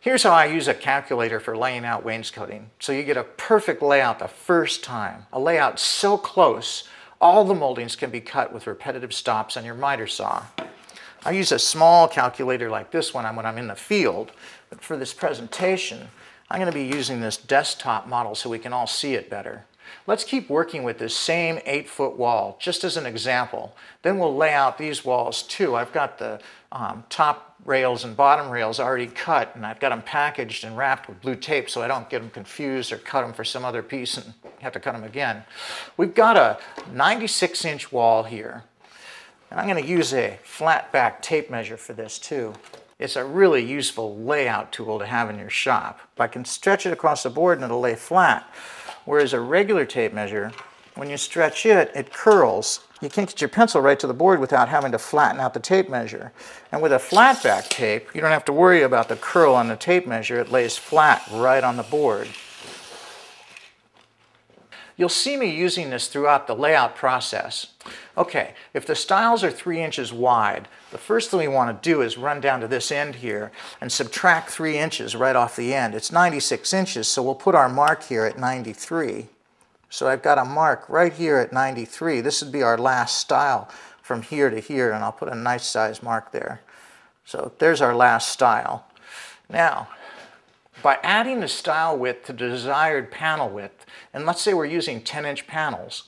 Here's how I use a calculator for laying out wainscoting. So you get a perfect layout the first time, a layout so close, all the moldings can be cut with repetitive stops on your miter saw. I use a small calculator like this one when I'm in the field, but for this presentation, I'm going to be using this desktop model so we can all see it better. Let's keep working with this same 8-foot wall, just as an example. Then we'll lay out these walls too. I've got the um, top rails and bottom rails already cut, and I've got them packaged and wrapped with blue tape so I don't get them confused or cut them for some other piece and have to cut them again. We've got a 96-inch wall here. And I'm going to use a flat back tape measure for this too. It's a really useful layout tool to have in your shop. I can stretch it across the board and it'll lay flat. Whereas a regular tape measure when you stretch it, it curls. You can't get your pencil right to the board without having to flatten out the tape measure. And with a flat back tape, you don't have to worry about the curl on the tape measure. It lays flat right on the board. You'll see me using this throughout the layout process. Okay, if the stiles are three inches wide, the first thing we want to do is run down to this end here and subtract three inches right off the end. It's 96 inches, so we'll put our mark here at 93. So I've got a mark right here at 93. This would be our last stile from here to here, and I'll put a nice size mark there. So there's our last stile. Now, by adding the stile width to the desired panel width, and let's say we're using 10-inch panels,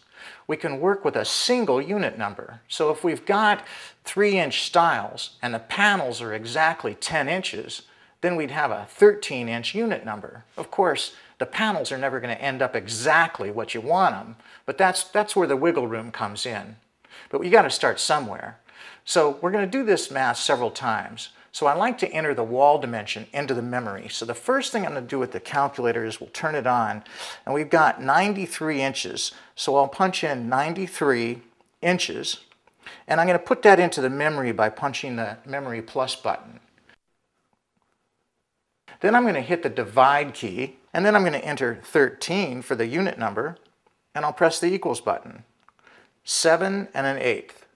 we can work with a single unit number. So if we've got 3-inch stiles and the panels are exactly 10 inches, then we'd have a 13-inch unit number. Of course, the panels are never going to end up exactly what you want them, but that's, that's where the wiggle room comes in. But you got to start somewhere. So we're going to do this math several times. So I like to enter the wall dimension into the memory. So the first thing I'm going to do with the calculator is we'll turn it on, and we've got 93 inches. So I'll punch in 93 inches, and I'm going to put that into the memory by punching the memory plus button. Then I'm going to hit the divide key, and then I'm going to enter 13 for the unit number, and I'll press the equals button. 7 and an eighth.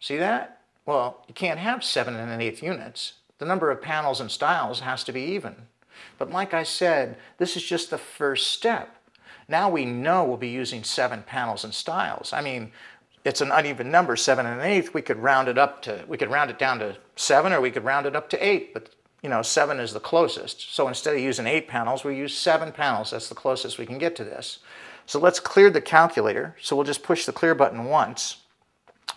See that? Well, you can't have 7 and an eighth units. The number of panels and stiles has to be even. But like I said, this is just the first step. Now we know we'll be using 7 panels and stiles. I mean, it's an uneven number, 7 and an eighth. We could round it up to, we could round it down to 7 or we could round it up to 8, but you know, seven is the closest. So instead of using eight panels, we use seven panels. That's the closest we can get to this. So let's clear the calculator. So we'll just push the clear button once.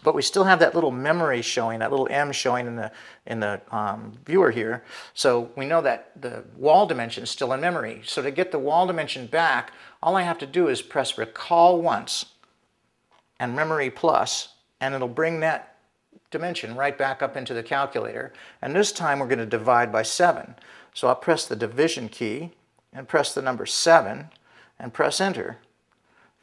But we still have that little memory showing, that little M showing in the, in the um, viewer here. So we know that the wall dimension is still in memory. So to get the wall dimension back, all I have to do is press recall once and memory plus, and it'll bring that dimension right back up into the calculator. And this time we're going to divide by 7. So I'll press the division key and press the number 7 and press enter.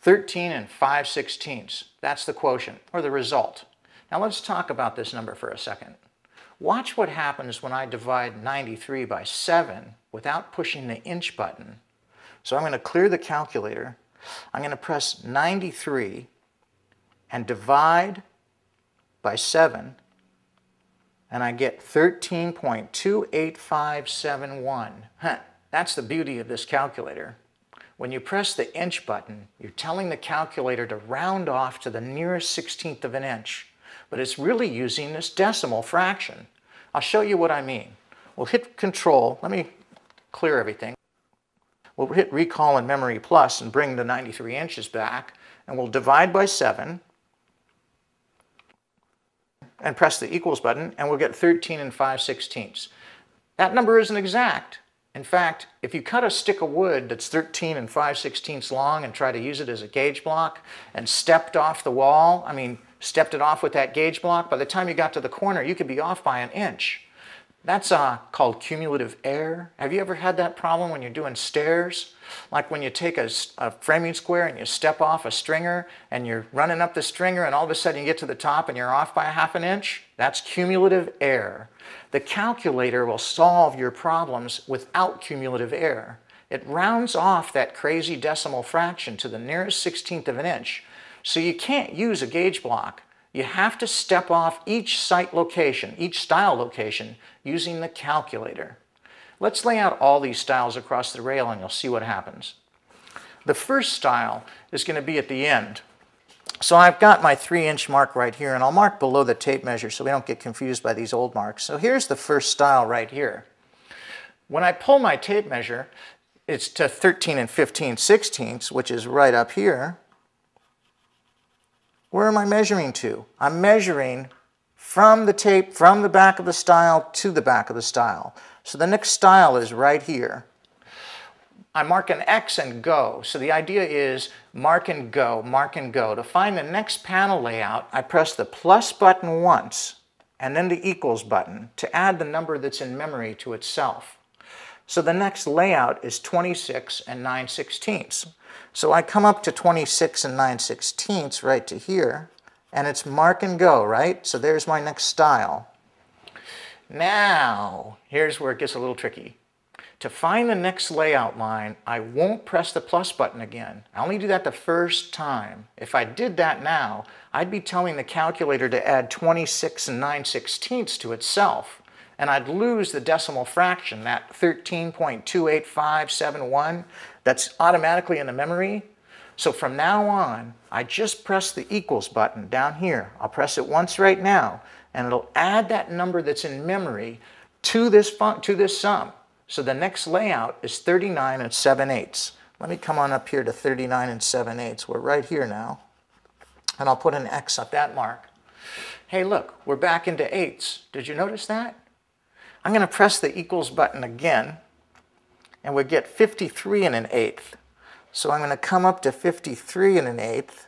13 and 5 sixteenths. That's the quotient, or the result. Now let's talk about this number for a second. Watch what happens when I divide 93 by 7 without pushing the inch button. So I'm going to clear the calculator. I'm going to press 93 and divide by 7, and I get 13.28571. Huh, that's the beauty of this calculator. When you press the inch button, you're telling the calculator to round off to the nearest sixteenth of an inch, but it's really using this decimal fraction. I'll show you what I mean. We'll hit Control. Let me clear everything. We'll hit Recall and Memory Plus and bring the 93 inches back, and we'll divide by 7, and press the equals button and we'll get 13 and 5 sixteenths. That number isn't exact. In fact, if you cut a stick of wood that's 13 and 5 sixteenths long and try to use it as a gauge block and stepped off the wall, I mean, stepped it off with that gauge block, by the time you got to the corner, you could be off by an inch. That's uh, called cumulative error. Have you ever had that problem when you're doing stairs? Like when you take a, a, framing square and you step off a stringer and you're running up the stringer and all of a sudden you get to the top and you're off by a half an inch? That's cumulative error. The calculator will solve your problems without cumulative error. It rounds off that crazy decimal fraction to the nearest sixteenth of an inch. So you can't use a gauge block. You have to step off each site location, each stile location, using the calculator. Let's lay out all these stiles across the rail and you'll see what happens. The first stile is going to be at the end. So I've got my three inch mark right here and I'll mark below the tape measure so we don't get confused by these old marks. So here's the first stile right here. When I pull my tape measure, it's to 13 and 15 sixteenths, which is right up here. Where am I measuring to? I'm measuring from the tape, from the back of the stile to the back of the stile. So the next stile is right here. I mark an X and go. So the idea is mark and go, mark and go. To find the next panel layout, I press the plus button once and then the equals button to add the number that's in memory to itself. So the next layout is 26 and 9 sixteenths. So I come up to 26 and 9 sixteenths right to here, and it's mark and go, right? So there's my next stile. Now, here's where it gets a little tricky. To find the next layout line, I won't press the plus button again. I only do that the first time. If I did that now, I'd be telling the calculator to add 26 and 9 sixteenths to itself, and I'd lose the decimal fraction, that 13.28571 that's automatically in the memory. So from now on, I just press the equals button down here. I'll press it once right now, and it'll add that number that's in memory to this, to this sum. So the next layout is 39 and 7 eighths. Let me come on up here to 39 and 7 eighths. We're right here now. And I'll put an X at that mark. Hey, look, we're back into eighths. Did you notice that? I'm going to press the equals button again, and we get 53 and an eighth. So I'm going to come up to 53 and an eighth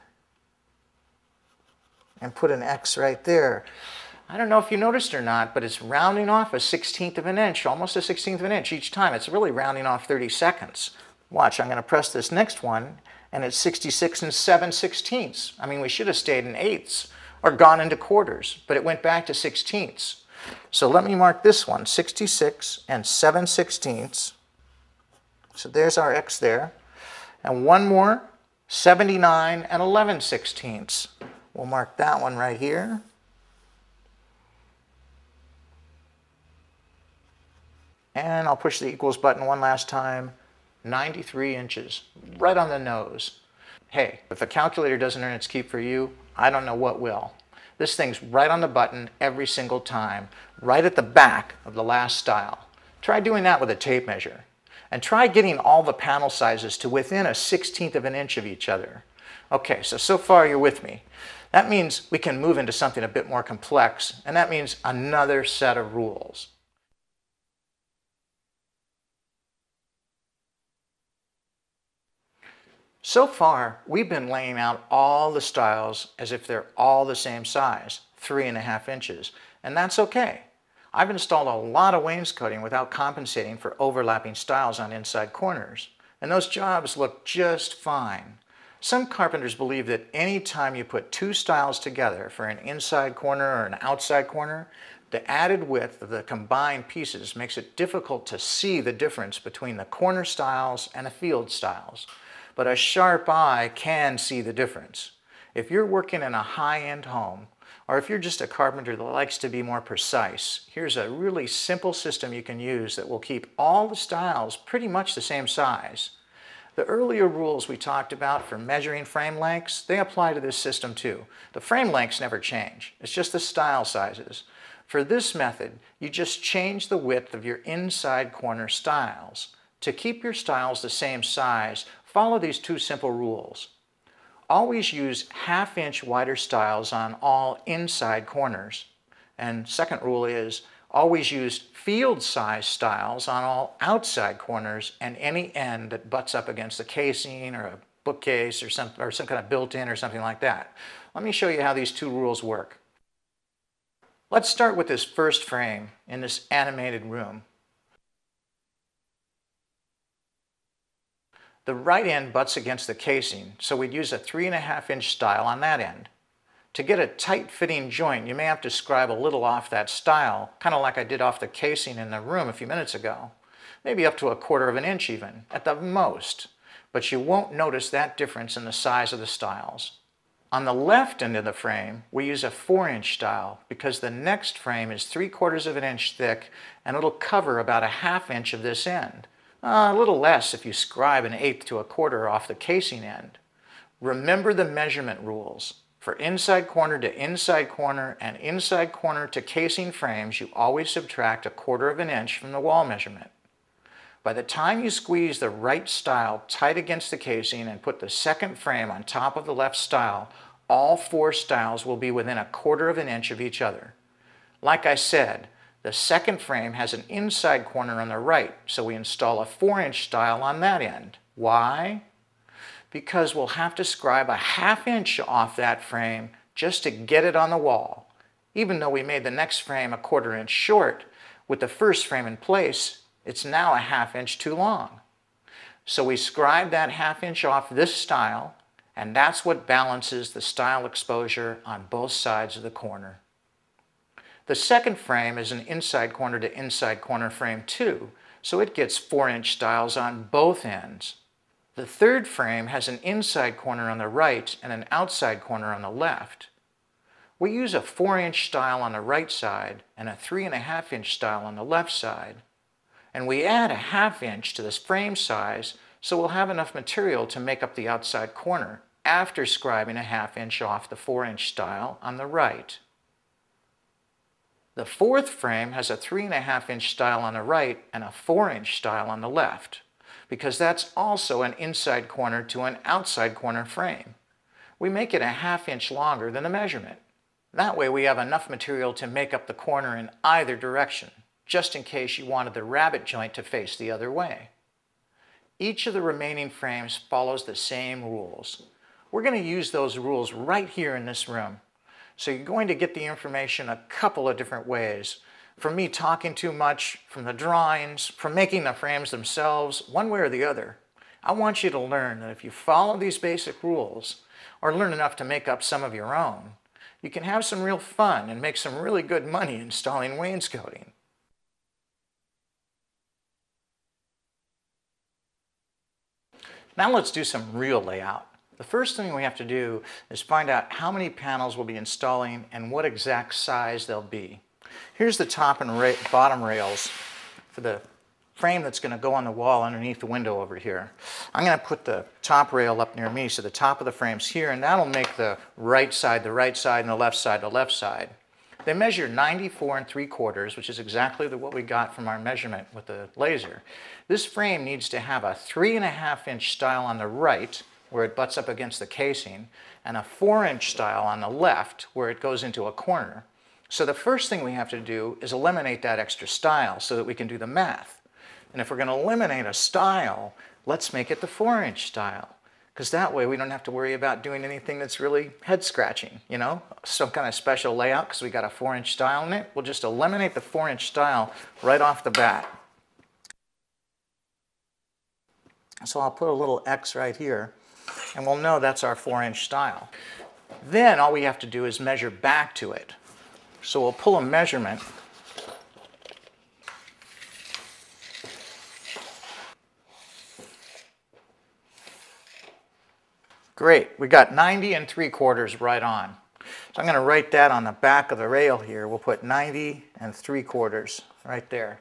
and put an X right there. I don't know if you noticed or not, but it's rounding off a 16th of an inch, almost a 16th of an inch each time. It's really rounding off 30 seconds. Watch, I'm going to press this next one, and it's 66 and 7 sixteenths. I mean, we should have stayed in eighths or gone into quarters, but it went back to sixteenths. So let me mark this one, 66 and 7 sixteenths. So there's our x there. And one more, 79 and 11 sixteenths. We'll mark that one right here. And I'll push the equals button one last time. 93 inches, right on the nose. Hey, if a calculator doesn't earn its keep for you, I don't know what will. This thing's right on the button every single time, right at the back of the last stile. Try doing that with a tape measure. And try getting all the panel sizes to within a 16th of an inch of each other. Okay, so so far you're with me. That means we can move into something a bit more complex, and that means another set of rules. So far, we've been laying out all the stiles as if they're all the same size, three and a half inches, and that's okay. I've installed a lot of wainscoting without compensating for overlapping stiles on inside corners, and those jobs look just fine. Some carpenters believe that any time you put two stiles together for an inside corner or an outside corner, the added width of the combined pieces makes it difficult to see the difference between the corner stiles and the field stiles but a sharp eye can see the difference. If you're working in a high-end home, or if you're just a carpenter that likes to be more precise, here's a really simple system you can use that will keep all the stiles pretty much the same size. The earlier rules we talked about for measuring frame lengths, they apply to this system too. The frame lengths never change, it's just the stile sizes. For this method, you just change the width of your inside corner stiles. To keep your stiles the same size, Follow these two simple rules. Always use half inch wider stiles on all inside corners. And second rule is always use field size stiles on all outside corners and any end that butts up against the casing or a bookcase or some, or some kind of built-in or something like that. Let me show you how these two rules work. Let's start with this first frame in this animated room. The right end butts against the casing, so we'd use a three and a half inch stile on that end. To get a tight fitting joint, you may have to scribe a little off that stile, kind of like I did off the casing in the room a few minutes ago. Maybe up to a quarter of an inch even, at the most. But you won't notice that difference in the size of the stiles. On the left end of the frame, we use a four inch stile because the next frame is three quarters of an inch thick and it'll cover about a half inch of this end. A little less if you scribe an eighth to a quarter off the casing end. Remember the measurement rules. For inside corner to inside corner and inside corner to casing frames, you always subtract a quarter of an inch from the wall measurement. By the time you squeeze the right stile tight against the casing and put the second frame on top of the left stile, all four stiles will be within a quarter of an inch of each other. Like I said, the second frame has an inside corner on the right, so we install a 4-inch stile on that end. Why? Because we'll have to scribe a half inch off that frame just to get it on the wall. Even though we made the next frame a quarter inch short, with the first frame in place, it's now a half inch too long. So we scribe that half inch off this stile, and that's what balances the stile exposure on both sides of the corner. The second frame is an inside corner to inside corner frame too, so it gets 4 inch stiles on both ends. The third frame has an inside corner on the right and an outside corner on the left. We use a 4 inch stile on the right side and a 3.5 inch stile on the left side. And we add a half inch to this frame size so we'll have enough material to make up the outside corner after scribing a half inch off the 4 inch stile on the right. The fourth frame has a 3.5 inch stile on the right and a 4 inch stile on the left because that's also an inside corner to an outside corner frame. We make it a half inch longer than the measurement. That way we have enough material to make up the corner in either direction, just in case you wanted the rabbet joint to face the other way. Each of the remaining frames follows the same rules. We're going to use those rules right here in this room. So you're going to get the information a couple of different ways from me talking too much, from the drawings, from making the frames themselves, one way or the other. I want you to learn that if you follow these basic rules, or learn enough to make up some of your own, you can have some real fun and make some really good money installing wainscoting. Now let's do some real layout. The first thing we have to do is find out how many panels we'll be installing and what exact size they'll be. Here's the top and ra bottom rails for the frame that's going to go on the wall underneath the window over here. I'm going to put the top rail up near me so the top of the frame's here and that'll make the right side the right side and the left side the left side. They measure 94 and 3 quarters, which is exactly what we got from our measurement with the laser. This frame needs to have a 3.5 inch stile on the right, where it butts up against the casing, and a 4 inch stile on the left, where it goes into a corner. So the first thing we have to do is eliminate that extra stile so that we can do the math. And if we're going to eliminate a stile, let's make it the 4-inch stile. Because that way we don't have to worry about doing anything that's really head scratching, you know? Some kind of special layout because we got a 4-inch stile in it. We'll just eliminate the 4-inch stile right off the bat. So I'll put a little X right here and we'll know that's our 4-inch stile. Then all we have to do is measure back to it. So we'll pull a measurement. Great, we got 90 and 3 quarters right on. So I'm going to write that on the back of the rail here. We'll put 90 and 3 quarters right there.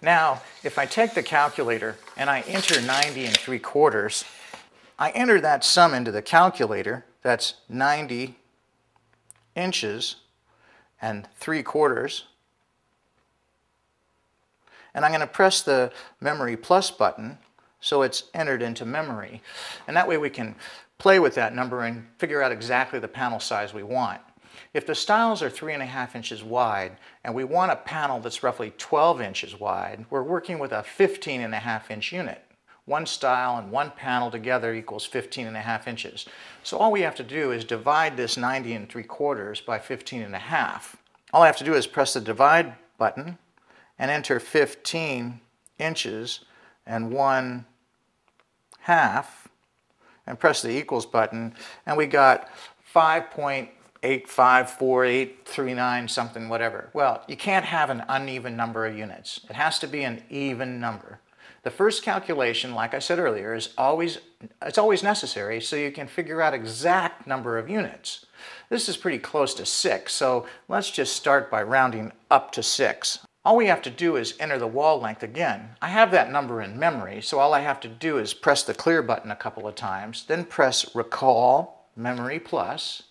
Now, if I take the calculator and I enter 90 and 3 quarters, I enter that sum into the calculator. That's 90 inches and 3 quarters. And I'm going to press the memory plus button so it's entered into memory. And that way we can play with that number and figure out exactly the panel size we want. If the stiles are three and a half inches wide and we want a panel that's roughly 12 inches wide, we're working with a 15 and a half inch unit. One stile and one panel together equals 15 and a half inches. So all we have to do is divide this 90 and 3 quarters by 15 and a half. All I have to do is press the divide button and enter 15 inches and 1 half and press the equals button and we got 5.854839 something whatever. Well, you can't have an uneven number of units. It has to be an even number. The first calculation, like I said earlier, is always, it's always necessary so you can figure out exact number of units. This is pretty close to 6, so let's just start by rounding up to 6. All we have to do is enter the wall length again. I have that number in memory, so all I have to do is press the clear button a couple of times, then press recall memory plus,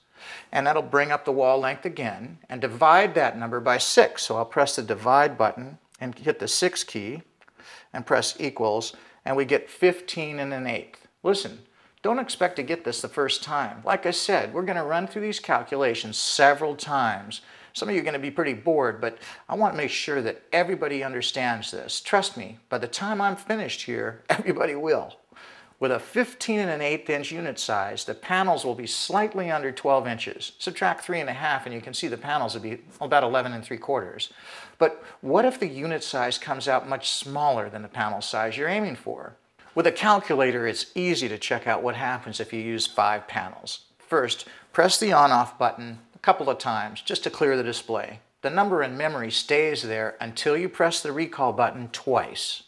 and that'll bring up the wall length again, and divide that number by 6. So I'll press the divide button and hit the 6 key, and press equals, and we get 15 and an eighth. Listen, don't expect to get this the first time. Like I said, we're going to run through these calculations several times. Some of you are going to be pretty bored, but I want to make sure that everybody understands this. Trust me, by the time I'm finished here, everybody will. With a 15 and an eighth inch unit size, the panels will be slightly under 12 inches. Subtract three and a half and you can see the panels will be about 11 and three quarters. But what if the unit size comes out much smaller than the panel size you're aiming for? With a calculator, it's easy to check out what happens if you use five panels. First, press the on-off button a couple of times just to clear the display. The number in memory stays there until you press the recall button twice.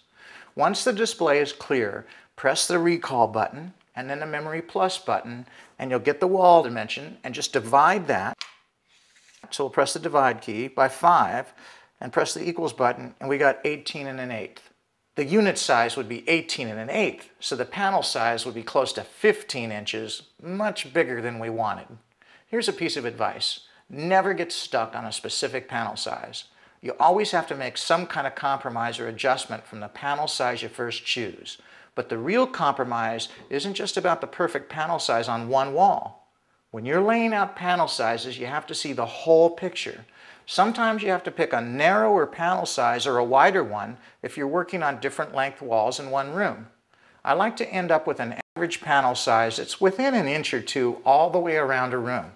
Once the display is clear, press the recall button and then the memory plus button and you'll get the wall dimension and just divide that. So we'll press the divide key by 5 and press the equals button and we got 18 and an eighth. The unit size would be 18 and an eighth, so the panel size would be close to 15 inches, much bigger than we wanted. Here's a piece of advice. Never get stuck on a specific panel size. You always have to make some kind of compromise or adjustment from the panel size you first choose. But the real compromise isn't just about the perfect panel size on one wall. When you're laying out panel sizes, you have to see the whole picture. Sometimes you have to pick a narrower panel size or a wider one if you're working on different length walls in one room. I like to end up with an average panel size that's within an inch or two all the way around a room.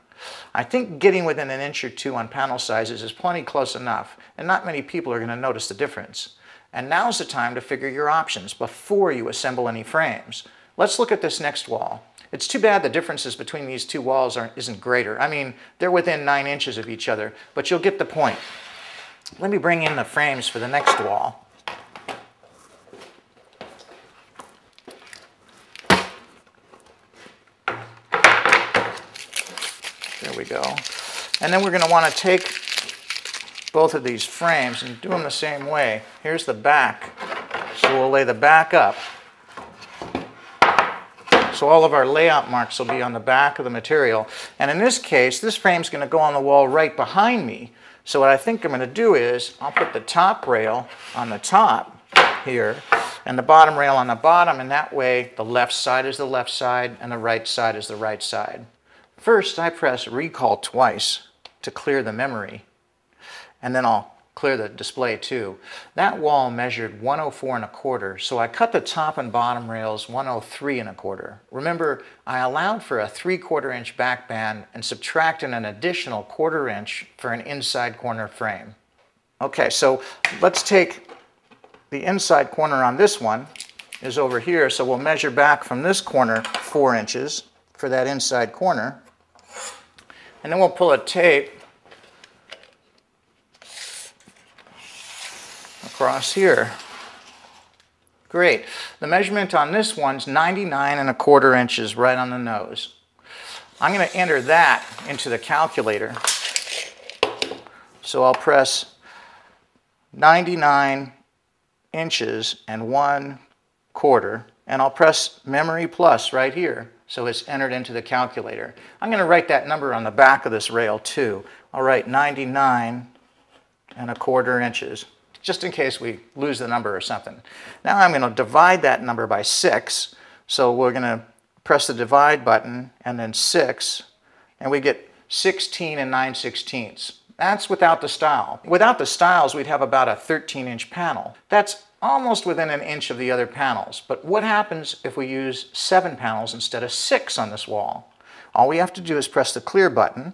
I think getting within an inch or two on panel sizes is plenty close enough, and not many people are going to notice the difference. And now's the time to figure your options before you assemble any frames. Let's look at this next wall. It's too bad the differences between these two walls aren't, isn't greater. I mean, they're within nine inches of each other, but you'll get the point. Let me bring in the frames for the next wall. There we go. And then we're going to want to take both of these frames and do them the same way. Here's the back. So we'll lay the back up. So all of our layout marks will be on the back of the material. And in this case, this frame's going to go on the wall right behind me. So what I think I'm going to do is I'll put the top rail on the top here and the bottom rail on the bottom and that way the left side is the left side and the right side is the right side. First I press recall twice to clear the memory and then I'll clear the display too. That wall measured 104 and a quarter, so I cut the top and bottom rails 103 and a quarter. Remember, I allowed for a 3 quarter inch back band and subtracted an additional quarter inch for an inside corner frame. Okay, so let's take the inside corner on this one is over here, so we'll measure back from this corner 4 inches for that inside corner. And then we'll pull a tape across here. Great. The measurement on this one's 99 and a quarter inches right on the nose. I'm going to enter that into the calculator. So I'll press 99 inches and one quarter, and I'll press memory plus right here. So it's entered into the calculator. I'm going to write that number on the back of this rail too. I'll write 99 and a quarter inches just in case we lose the number or something. Now I'm going to divide that number by 6. So we're going to press the divide button and then 6, and we get 16 and 9 sixteenths. That's without the stile. Without the stiles, we'd have about a 13-inch panel. That's almost within an inch of the other panels. But what happens if we use seven panels instead of six on this wall? All we have to do is press the clear button,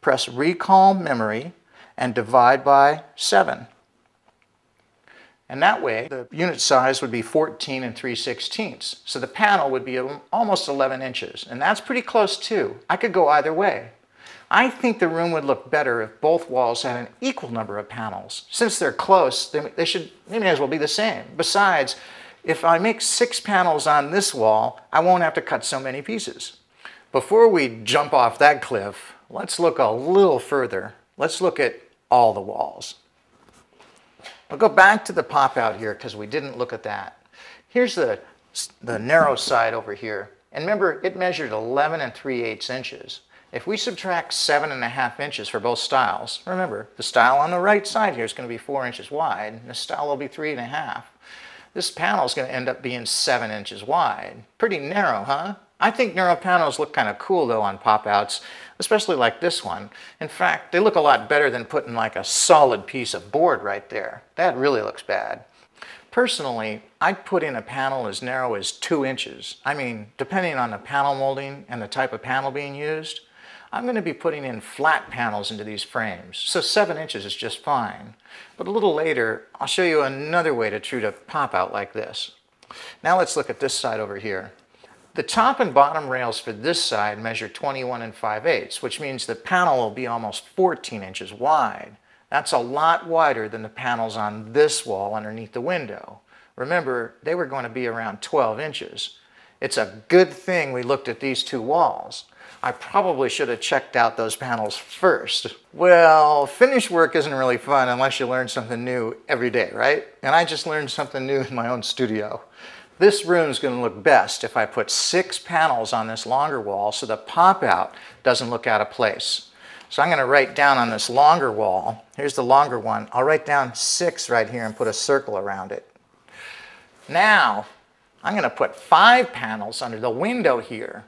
press recall memory, and divide by 7. And that way, the unit size would be 14 and 3 sixteenths. So the panel would be almost 11 inches. And that's pretty close too. I could go either way. I think the room would look better if both walls had an equal number of panels. Since they're close, they, they should, they may as well be the same. Besides, if I make six panels on this wall, I won't have to cut so many pieces. Before we jump off that cliff, let's look a little further. Let's look at all the walls. I'll go back to the pop out here because we didn't look at that. Here's the, the narrow side over here. And remember, it measured 11 and 3 eighths inches. If we subtract seven and a half inches for both stiles, remember, the stile on the right side here is going to be four inches wide, and the stile will be three and a half. This panel is going to end up being seven inches wide. Pretty narrow, huh? I think narrow panels look kind of cool though on pop-outs, especially like this one. In fact, they look a lot better than putting like a solid piece of board right there. That really looks bad. Personally, I'd put in a panel as narrow as two inches. I mean, depending on the panel molding and the type of panel being used, I'm going to be putting in flat panels into these frames, so seven inches is just fine. But a little later, I'll show you another way to treat a pop out like this. Now let's look at this side over here. The top and bottom rails for this side measure 21 and 5 eighths, which means the panel will be almost 14 inches wide. That's a lot wider than the panels on this wall underneath the window. Remember, they were going to be around 12 inches. It's a good thing we looked at these two walls. I probably should have checked out those panels first. Well, finish work isn't really fun unless you learn something new every day, right? And I just learned something new in my own studio. This room is going to look best if I put six panels on this longer wall so the pop out doesn't look out of place. So I'm going to write down on this longer wall, here's the longer one, I'll write down six right here and put a circle around it. Now, I'm going to put five panels under the window here.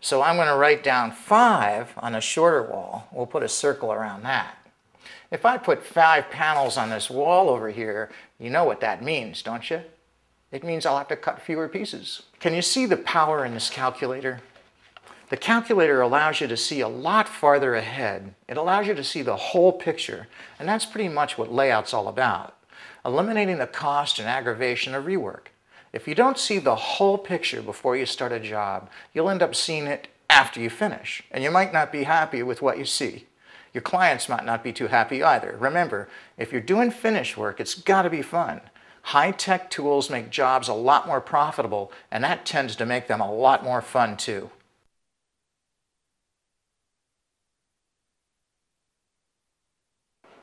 So I'm going to write down five on a shorter wall. We'll put a circle around that. If I put five panels on this wall over here, you know what that means, don't you? It means I'll have to cut fewer pieces. Can you see the power in this calculator? The calculator allows you to see a lot farther ahead. It allows you to see the whole picture, and that's pretty much what layout's all about. Eliminating the cost and aggravation of rework. If you don't see the whole picture before you start a job, you'll end up seeing it after you finish, and you might not be happy with what you see. Your clients might not be too happy either. Remember, if you're doing finish work, it's got to be fun. High-tech tools make jobs a lot more profitable, and that tends to make them a lot more fun too.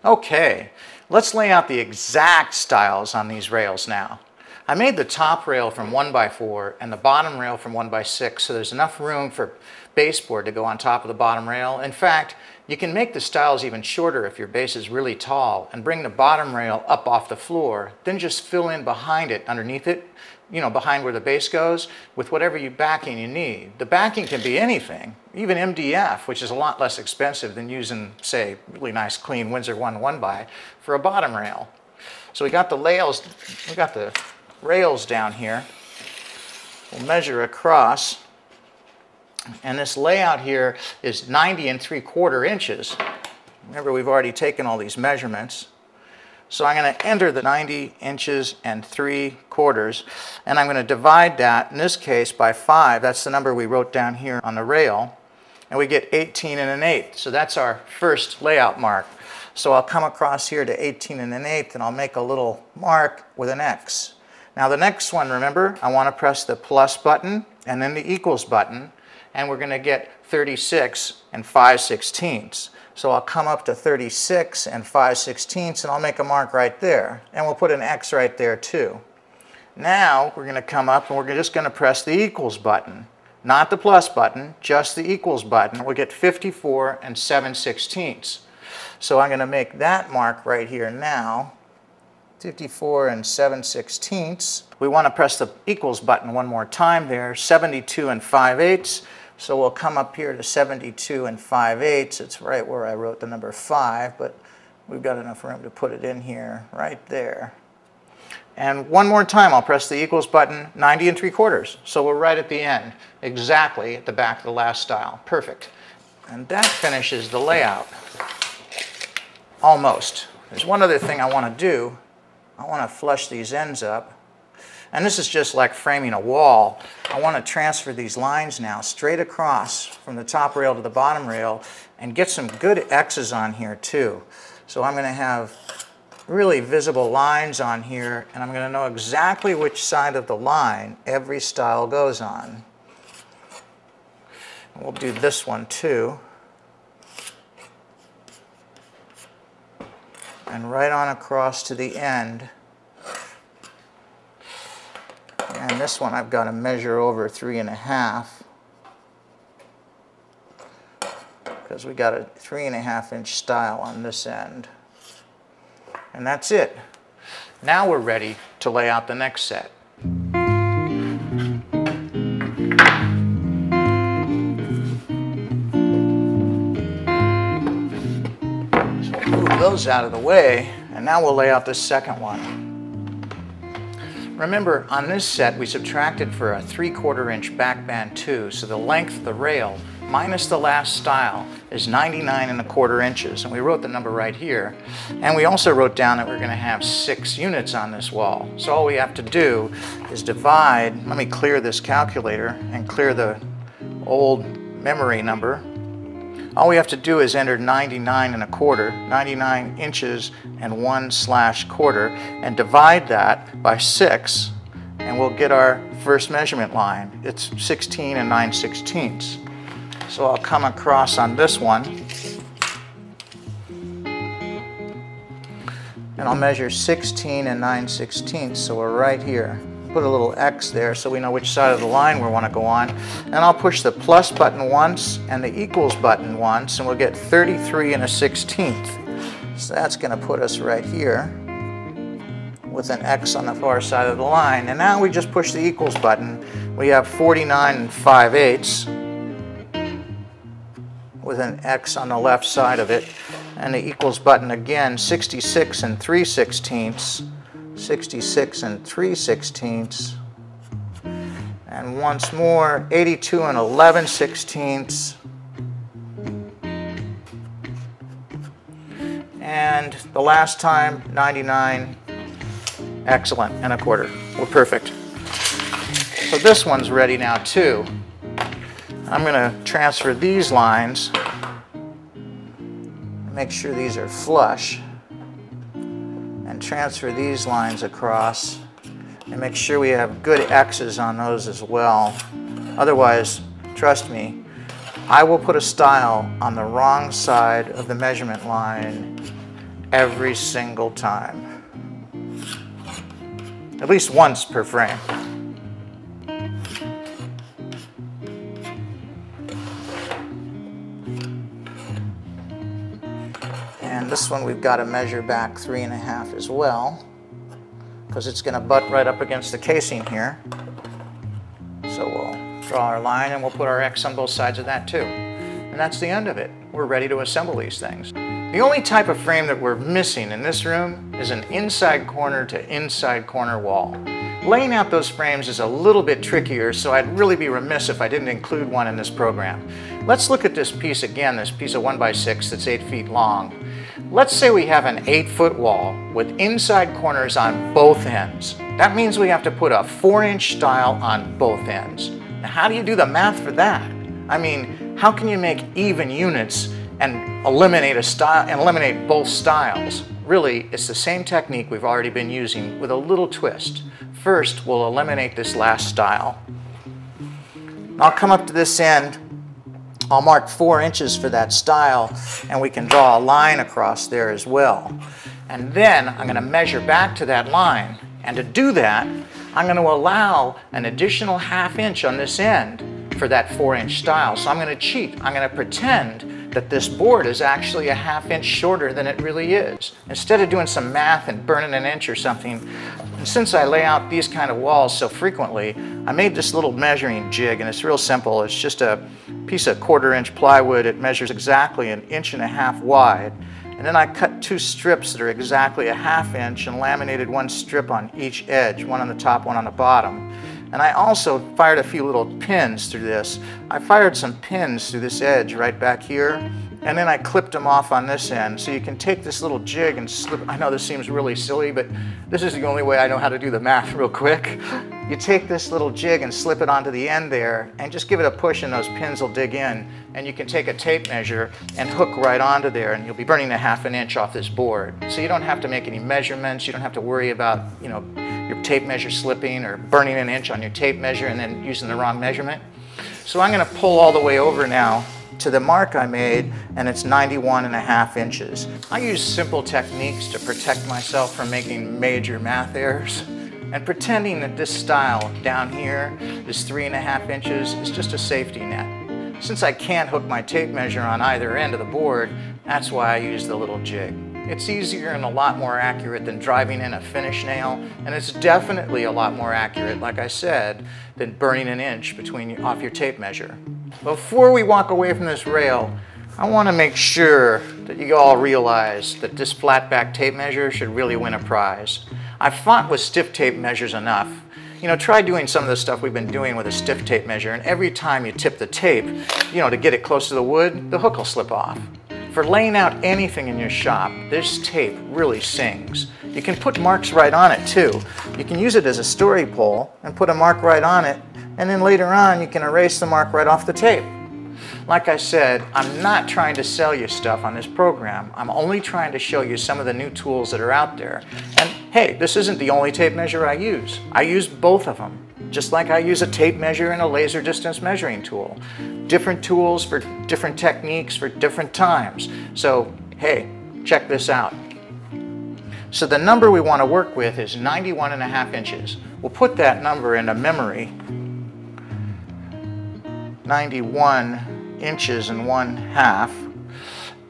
Okay, let's lay out the exact stiles on these rails now. I made the top rail from 1x4 and the bottom rail from 1x6 so there's enough room for baseboard to go on top of the bottom rail. In fact, you can make the stiles even shorter if your base is really tall and bring the bottom rail up off the floor, then just fill in behind it, underneath it, you know, behind where the base goes, with whatever you backing you need. The backing can be anything, even MDF, which is a lot less expensive than using, say, really nice clean Windsor 1 1 by for a bottom rail. So we got the rails, we got the rails down here. We'll measure across. And this layout here is 90 and 3 quarter inches. Remember, we've already taken all these measurements. So I'm going to enter the 90 inches and 3 quarters, and I'm going to divide that, in this case, by 5. That's the number we wrote down here on the rail. And we get 18 and an eighth. So that's our first layout mark. So I'll come across here to 18 and an eighth, and I'll make a little mark with an X. Now the next one, remember, I want to press the plus button and then the equals button, and we're going to get 36 and 5 sixteenths. So I'll come up to 36 and 5 sixteenths and I'll make a mark right there. And we'll put an X right there too. Now we're going to come up and we're just going to press the equals button. Not the plus button, just the equals button. We'll get 54 and 7 sixteenths. So I'm going to make that mark right here now. 54 and 7 sixteenths. We want to press the equals button one more time there. 72 and 5 eighths. So we'll come up here to 72 and 5 eighths. It's right where I wrote the number 5, but we've got enough room to put it in here, right there. And one more time, I'll press the equals button, 90 and 3 quarters. So we're right at the end, exactly at the back of the last stile. Perfect. And that finishes the layout. Almost. There's one other thing I want to do. I want to flush these ends up. And this is just like framing a wall. I want to transfer these lines now straight across from the top rail to the bottom rail and get some good X's on here too. So I'm going to have really visible lines on here and I'm going to know exactly which side of the line every stile goes on. We'll do this one too. And right on across to the end. And this one I've got to measure over three and a half because we got a three and a half inch stile on this end. And that's it. Now we're ready to lay out the next set. So move those out of the way, and now we'll lay out the second one. Remember, on this set, we subtracted for a 3 quarter inch back band too, so the length of the rail minus the last stile is 99 and a quarter inches. And we wrote the number right here. And we also wrote down that we're going to have six units on this wall. So all we have to do is divide. Let me clear this calculator and clear the old memory number. All we have to do is enter 99 and a quarter, 99 inches and one slash quarter, and divide that by six, and we'll get our first measurement line. It's 16 and 9 sixteenths. So I'll come across on this one, and I'll measure 16 and 9 sixteenths, so we're right here put a little X there so we know which side of the line we want to go on. And I'll push the plus button once and the equals button once and we'll get 33 and a 16th. So that's going to put us right here with an X on the far side of the line. And now we just push the equals button. We have 49 and 5 eighths with an X on the left side of it. And the equals button again, 66 and 3 sixteenths 66 and 3 sixteenths. And once more, 82 and 11 sixteenths. And the last time, 99. Excellent, and a quarter. We're perfect. So this one's ready now too. I'm going to transfer these lines. Make sure these are flush and transfer these lines across and make sure we have good X's on those as well. Otherwise, trust me, I will put a stile on the wrong side of the measurement line every single time. At least once per frame. This one we've got to measure back three and a half as well because it's going to butt right up against the casing here. So we'll draw our line and we'll put our X on both sides of that too. And that's the end of it. We're ready to assemble these things. The only type of frame that we're missing in this room is an inside corner to inside corner wall. Laying out those frames is a little bit trickier, so I'd really be remiss if I didn't include one in this program. Let's look at this piece again, this piece of 1x6 that's 8 feet long. Let's say we have an 8 foot wall with inside corners on both ends. That means we have to put a 4 inch stile on both ends. Now how do you do the math for that? I mean, how can you make even units and eliminate a stile and eliminate both stiles? Really, it's the same technique we've already been using with a little twist. First, we'll eliminate this last stile. I'll come up to this end. I'll mark four inches for that stile and we can draw a line across there as well. And then I'm going to measure back to that line. And to do that, I'm going to allow an additional half inch on this end for that four inch stile. So I'm going to cheat. I'm going to pretend that this board is actually a half inch shorter than it really is. Instead of doing some math and burning an inch or something, since I lay out these kind of walls so frequently, I made this little measuring jig and it's real simple. It's just a piece of quarter inch plywood. It measures exactly an inch and a half wide. And then I cut two strips that are exactly a half inch and laminated one strip on each edge, one on the top, one on the bottom. And I also fired a few little pins through this. I fired some pins through this edge right back here and then I clipped them off on this end. So you can take this little jig and slip, I know this seems really silly, but this is the only way I know how to do the math real quick. You take this little jig and slip it onto the end there and just give it a push and those pins will dig in. And you can take a tape measure and hook right onto there and you'll be burning a half an inch off this board. So you don't have to make any measurements. You don't have to worry about, you know, your tape measure slipping or burning an inch on your tape measure and then using the wrong measurement. So I'm going to pull all the way over now to the mark I made and it's 91 and a half inches. I use simple techniques to protect myself from making major math errors and pretending that this stile down here, this three and a half inches, is just a safety net. Since I can't hook my tape measure on either end of the board, that's why I use the little jig. It's easier and a lot more accurate than driving in a finish nail, and it's definitely a lot more accurate, like I said, than burning an inch between off your tape measure. Before we walk away from this rail, I want to make sure that you all realize that this flat back tape measure should really win a prize. I've fought with stiff tape measures enough, you know, try doing some of the stuff we've been doing with a stiff tape measure, and every time you tip the tape, you know, to get it close to the wood, the hook will slip off. For laying out anything in your shop, this tape really sings. You can put marks right on it too. You can use it as a story pole and put a mark right on it, and then later on you can erase the mark right off the tape. Like I said, I'm not trying to sell you stuff on this program. I'm only trying to show you some of the new tools that are out there. And hey, this isn't the only tape measure I use. I use both of them, just like I use a tape measure and a laser distance measuring tool. Different tools for different techniques for different times. So hey, check this out. So the number we want to work with is 91 and a half inches. We'll put that number into memory. 91 inches and one half.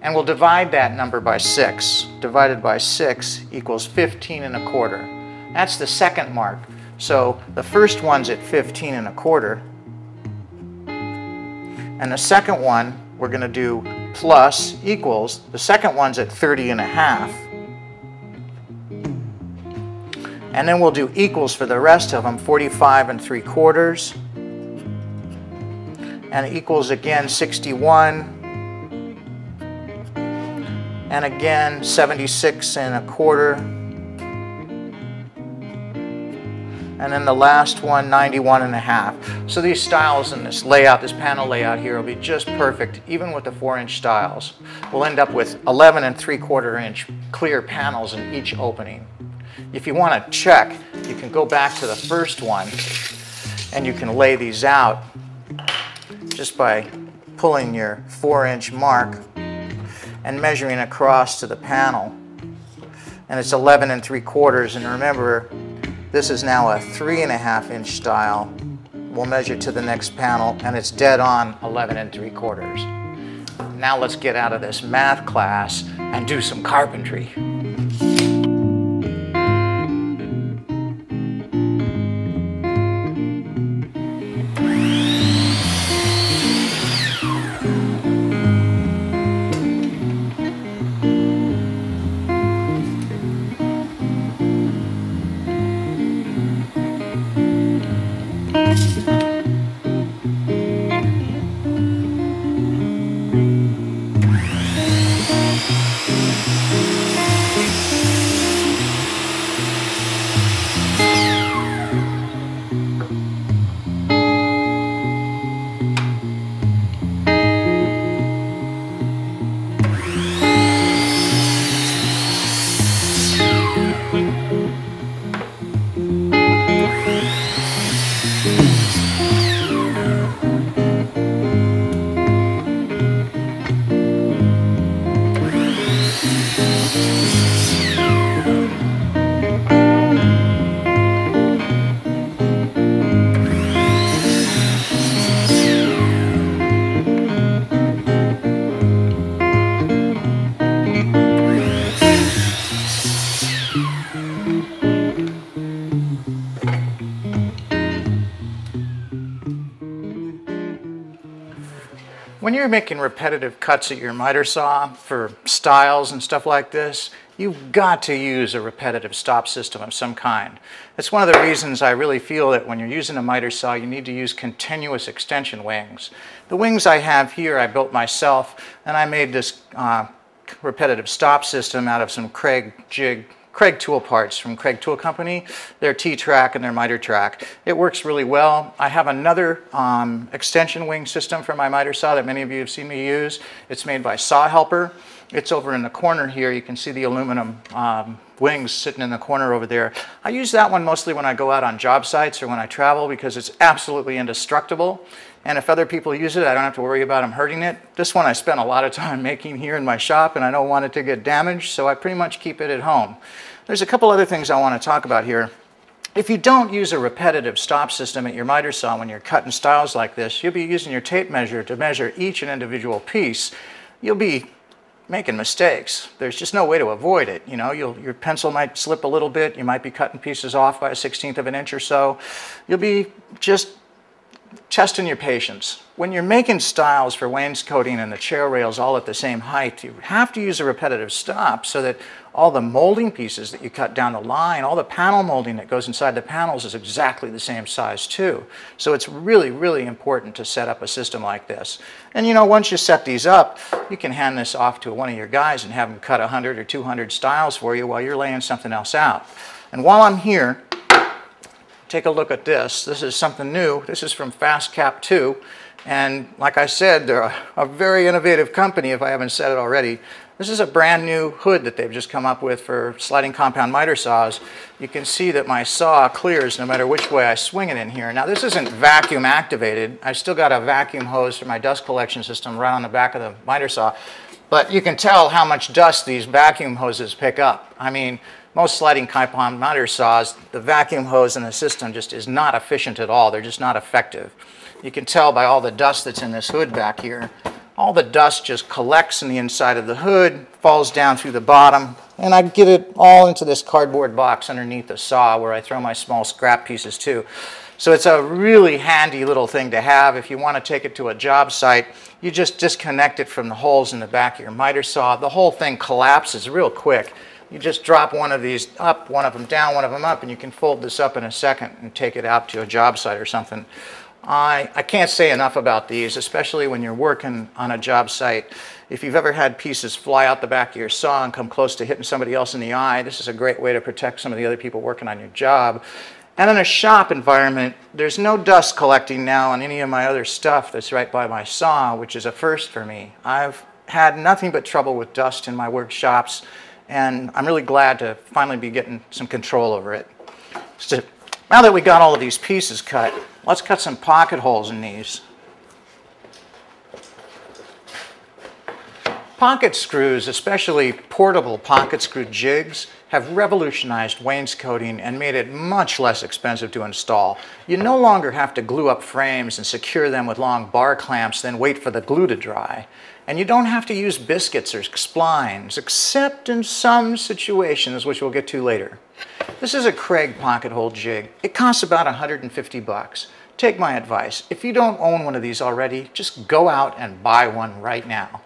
And we'll divide that number by 6. Divided by 6 equals 15 and a quarter. That's the second mark. So the first one's at 15 and a quarter. And the second one, we're going to do plus equals. The second one's at 30 and a half. And then we'll do equals for the rest of them, 45 and 3 quarters and equals again 61 and again 76 and a quarter and then the last one 91 and a half so these stiles and this layout this panel layout here will be just perfect even with the four inch stiles we'll end up with 11 and 3 quarter inch clear panels in each opening if you want to check you can go back to the first one and you can lay these out just by pulling your four inch mark and measuring across to the panel. And it's 11 and 3 quarters. And remember, this is now a three and a half inch stile. We'll measure to the next panel and it's dead on 11 and 3 quarters. Now let's get out of this math class and do some carpentry. You're making repetitive cuts at your miter saw for stiles and stuff like this, you've got to use a repetitive stop system of some kind. That's one of the reasons I really feel that when you're using a miter saw, you need to use continuous extension wings. The wings I have here, I built myself, and I made this uh, repetitive stop system out of some Kreg jig Kreg tool parts from Kreg Tool Company. Their T-Track and their miter track. It works really well. I have another um, extension wing system for my miter saw that many of you have seen me use. It's made by Saw Helper. It's over in the corner here. You can see the aluminum um, wings sitting in the corner over there. I use that one mostly when I go out on job sites or when I travel because it's absolutely indestructible. And if other people use it, I don't have to worry about them hurting it. This one I spent a lot of time making here in my shop and I don't want it to get damaged, so I pretty much keep it at home. There's a couple other things I want to talk about here. If you don't use a repetitive stop system at your miter saw when you're cutting stiles like this, you'll be using your tape measure to measure each and individual piece. You'll be making mistakes. There's just no way to avoid it. You know, your pencil might slip a little bit. You might be cutting pieces off by a sixteenth of an inch or so. You'll be just testing your patience. When you're making stiles for wainscoting and the chair rails all at the same height, you have to use a repetitive stop so that all the molding pieces that you cut down the line, all the panel molding that goes inside the panels is exactly the same size too. So it's really, really important to set up a system like this. And you know, once you set these up, you can hand this off to one of your guys and have them cut 100 or 200 stiles for you while you're laying something else out. And while I'm here, take a look at this. This is something new. This is from FastCap 2. And like I said, they're a, a, very innovative company, if I haven't said it already. This is a brand new hood that they've just come up with for sliding compound miter saws. You can see that my saw clears no matter which way I swing it in here. Now this isn't vacuum activated. I've still got a vacuum hose for my dust collection system right on the back of the miter saw. But you can tell how much dust these vacuum hoses pick up. I mean, most sliding compound miter saws, the vacuum hose in the system just is not efficient at all. They're just not effective. You can tell by all the dust that's in this hood back here. All the dust just collects in the inside of the hood, falls down through the bottom, and I get it all into this cardboard box underneath the saw where I throw my small scrap pieces too. So it's a really handy little thing to have. If you want to take it to a job site, you just disconnect it from the holes in the back of your miter saw. The whole thing collapses real quick. You just drop one of these up, one of them down, one of them up, and you can fold this up in a second and take it out to a job site or something. I, I can't say enough about these, especially when you're working on a job site. If you've ever had pieces fly out the back of your saw and come close to hitting somebody else in the eye, this is a great way to protect some of the other people working on your job. And in a shop environment, there's no dust collecting now on any of my other stuff that's right by my saw, which is a first for me. I've had nothing but trouble with dust in my workshops and I'm really glad to finally be getting some control over it. So now that we got all of these pieces cut, let's cut some pocket holes in these. Pocket screws, especially portable pocket screw jigs, have revolutionized wainscoting and made it much less expensive to install. You no longer have to glue up frames and secure them with long bar clamps, then wait for the glue to dry. And you don't have to use biscuits or splines, except in some situations, which we'll get to later. This is a Kreg pocket hole jig. It costs about 150 bucks. Take my advice. If you don't own one of these already, just go out and buy one right now.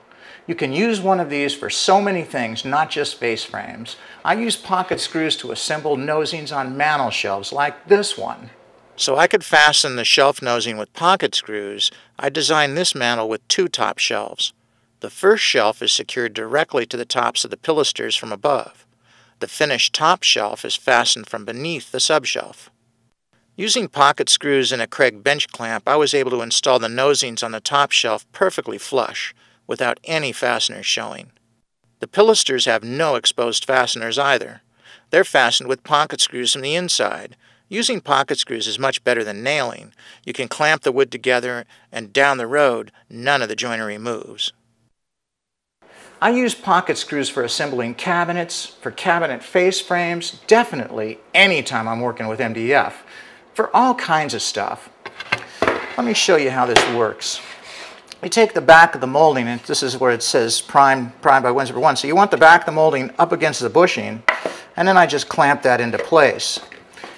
You can use one of these for so many things, not just face frames. I use pocket screws to assemble nosings on mantel shelves like this one. So I could fasten the shelf nosing with pocket screws, I designed this mantel with two top shelves. The first shelf is secured directly to the tops of the pilasters from above. The finished top shelf is fastened from beneath the subshelf. Using pocket screws and a Kreg bench clamp, I was able to install the nosings on the top shelf perfectly flush, without any fasteners showing. The pilasters have no exposed fasteners either. They're fastened with pocket screws from the inside. Using pocket screws is much better than nailing. You can clamp the wood together, and down the road, none of the joinery moves. I use pocket screws for assembling cabinets, for cabinet face frames, definitely anytime I'm working with MDF, for all kinds of stuff. Let me show you how this works. We take the back of the molding, and this is where it says prime, prime by Windsor 1. So you want the back of the molding up against the bushing, and then I just clamp that into place.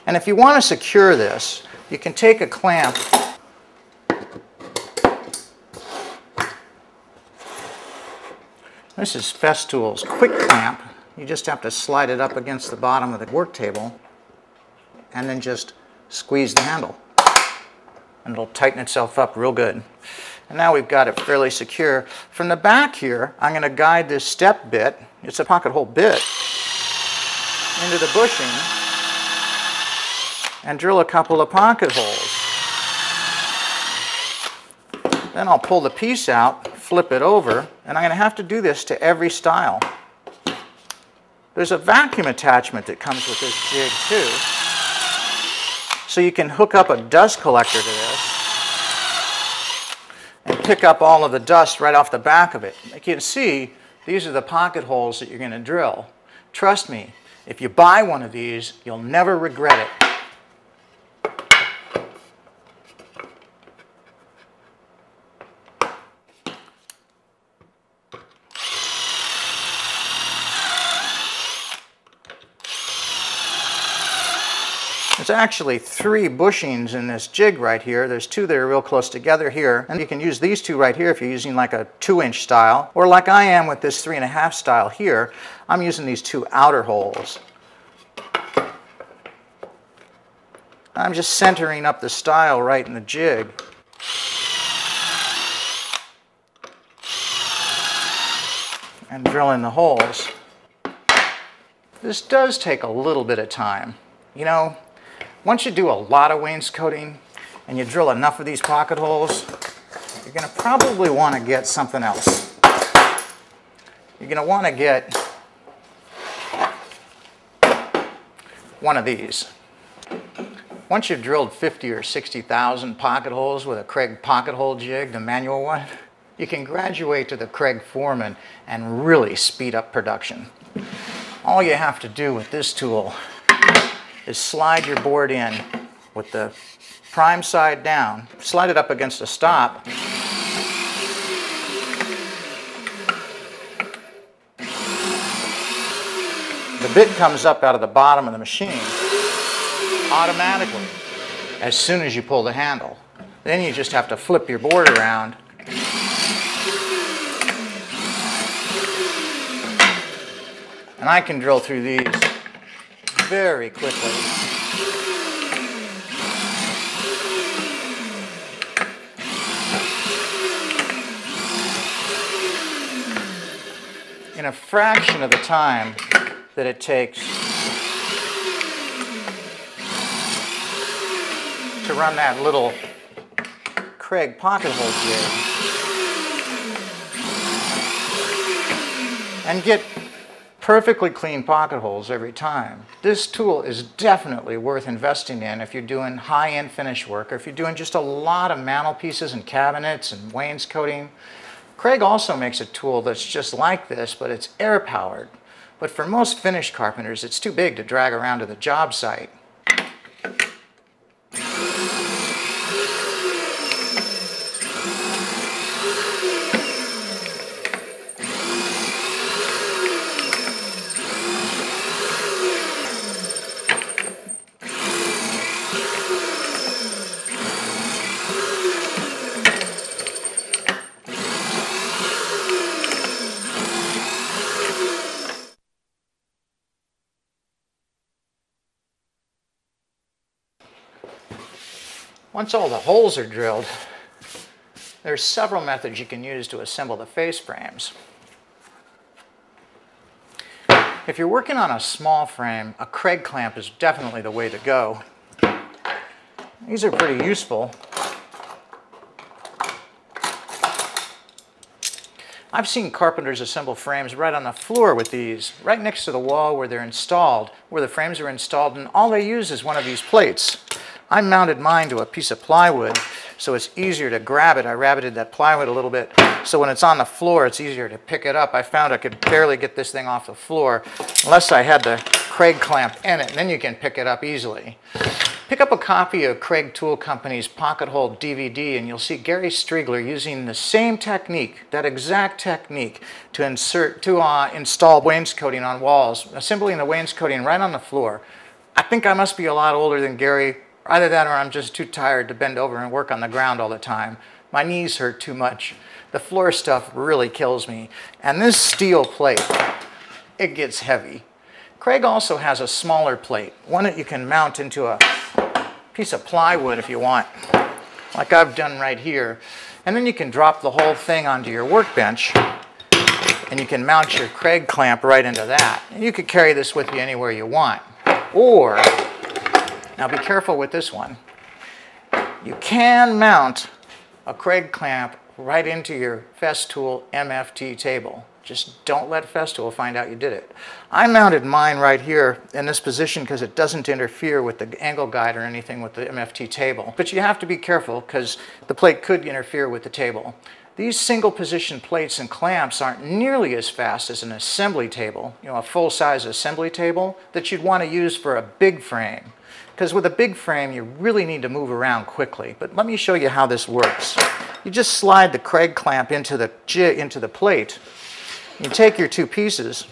And if you want to secure this, you can take a clamp This is Festool's quick clamp. You just have to slide it up against the bottom of the work table and then just squeeze the handle. And it'll tighten itself up real good. And now we've got it fairly secure. From the back here, I'm going to guide this step bit, it's a pocket hole bit, into the bushing and drill a couple of pocket holes. Then I'll pull the piece out flip it over, and I'm going to have to do this to every stile. There's a vacuum attachment that comes with this jig too. So you can hook up a dust collector to this and pick up all of the dust right off the back of it. Like you can see, these are the pocket holes that you're going to drill. Trust me, if you buy one of these, you'll never regret it. Actually three bushings in this jig right here. There's two that are real close together here. And you can use these two right here if you're using like a two inch stile, or like I am with this three and a half stile here, I'm using these two outer holes. I'm just centering up the stile right in the jig. And drilling the holes. This does take a little bit of time. You know, once you do a lot of wainscoting and you drill enough of these pocket holes, you're going to probably want to get something else. You're going to want to get one of these. Once you've drilled 50 or 60,000 pocket holes with a Kreg pocket hole jig, the manual one, you can graduate to the Kreg Foreman and really speed up production. All you have to do with this tool is slide your board in with the prime side down, slide it up against a stop, the bit comes up out of the bottom of the machine automatically as soon as you pull the handle. Then you just have to flip your board around and I can drill through these very quickly. In a fraction of the time that it takes to run that little Kreg pocket hole jig and get perfectly clean pocket holes every time. This tool is definitely worth investing in if you're doing high-end finish work or if you're doing just a lot of mantelpieces and cabinets and wainscoting. Kreg also makes a tool that's just like this, but it's air-powered. But for most finish carpenters, it's too big to drag around to the job site. Once all the holes are drilled, there's several methods you can use to assemble the face frames. If you're working on a small frame, a Kreg clamp is definitely the way to go. These are pretty useful. I've seen carpenters assemble frames right on the floor with these, right next to the wall where they're installed, where the frames are installed, and all they use is one of these plates. I mounted mine to a piece of plywood so it's easier to grab it. I rabbeted that plywood a little bit so when it's on the floor it's easier to pick it up. I found I could barely get this thing off the floor unless I had the Kreg clamp in it and then you can pick it up easily. Pick up a copy of Kreg Tool Company's Pocket Hole DVD and you'll see Gary Striegler using the same technique, that exact technique, to insert to uh, install wainscoting on walls, assembling the wainscoting right on the floor. I think I must be a lot older than Gary Either that or I'm just too tired to bend over and work on the ground all the time. My knees hurt too much. The floor stuff really kills me. And this steel plate, it gets heavy. Kreg also has a smaller plate, one that you can mount into a piece of plywood if you want, like I've done right here. And then you can drop the whole thing onto your workbench and you can mount your Kreg clamp right into that. And you could carry this with you anywhere you want. Or now be careful with this one. You can mount a Kreg clamp right into your Festool MFT table. Just don't let Festool find out you did it. I mounted mine right here in this position because it doesn't interfere with the angle guide or anything with the MFT table. But you have to be careful because the plate could interfere with the table. These single position plates and clamps aren't nearly as fast as an assembly table, you know, a full-size assembly table that you'd want to use for a big frame. Because with a big frame, you really need to move around quickly. But let me show you how this works. You just slide the Kreg clamp into the, into the plate. You take your two pieces.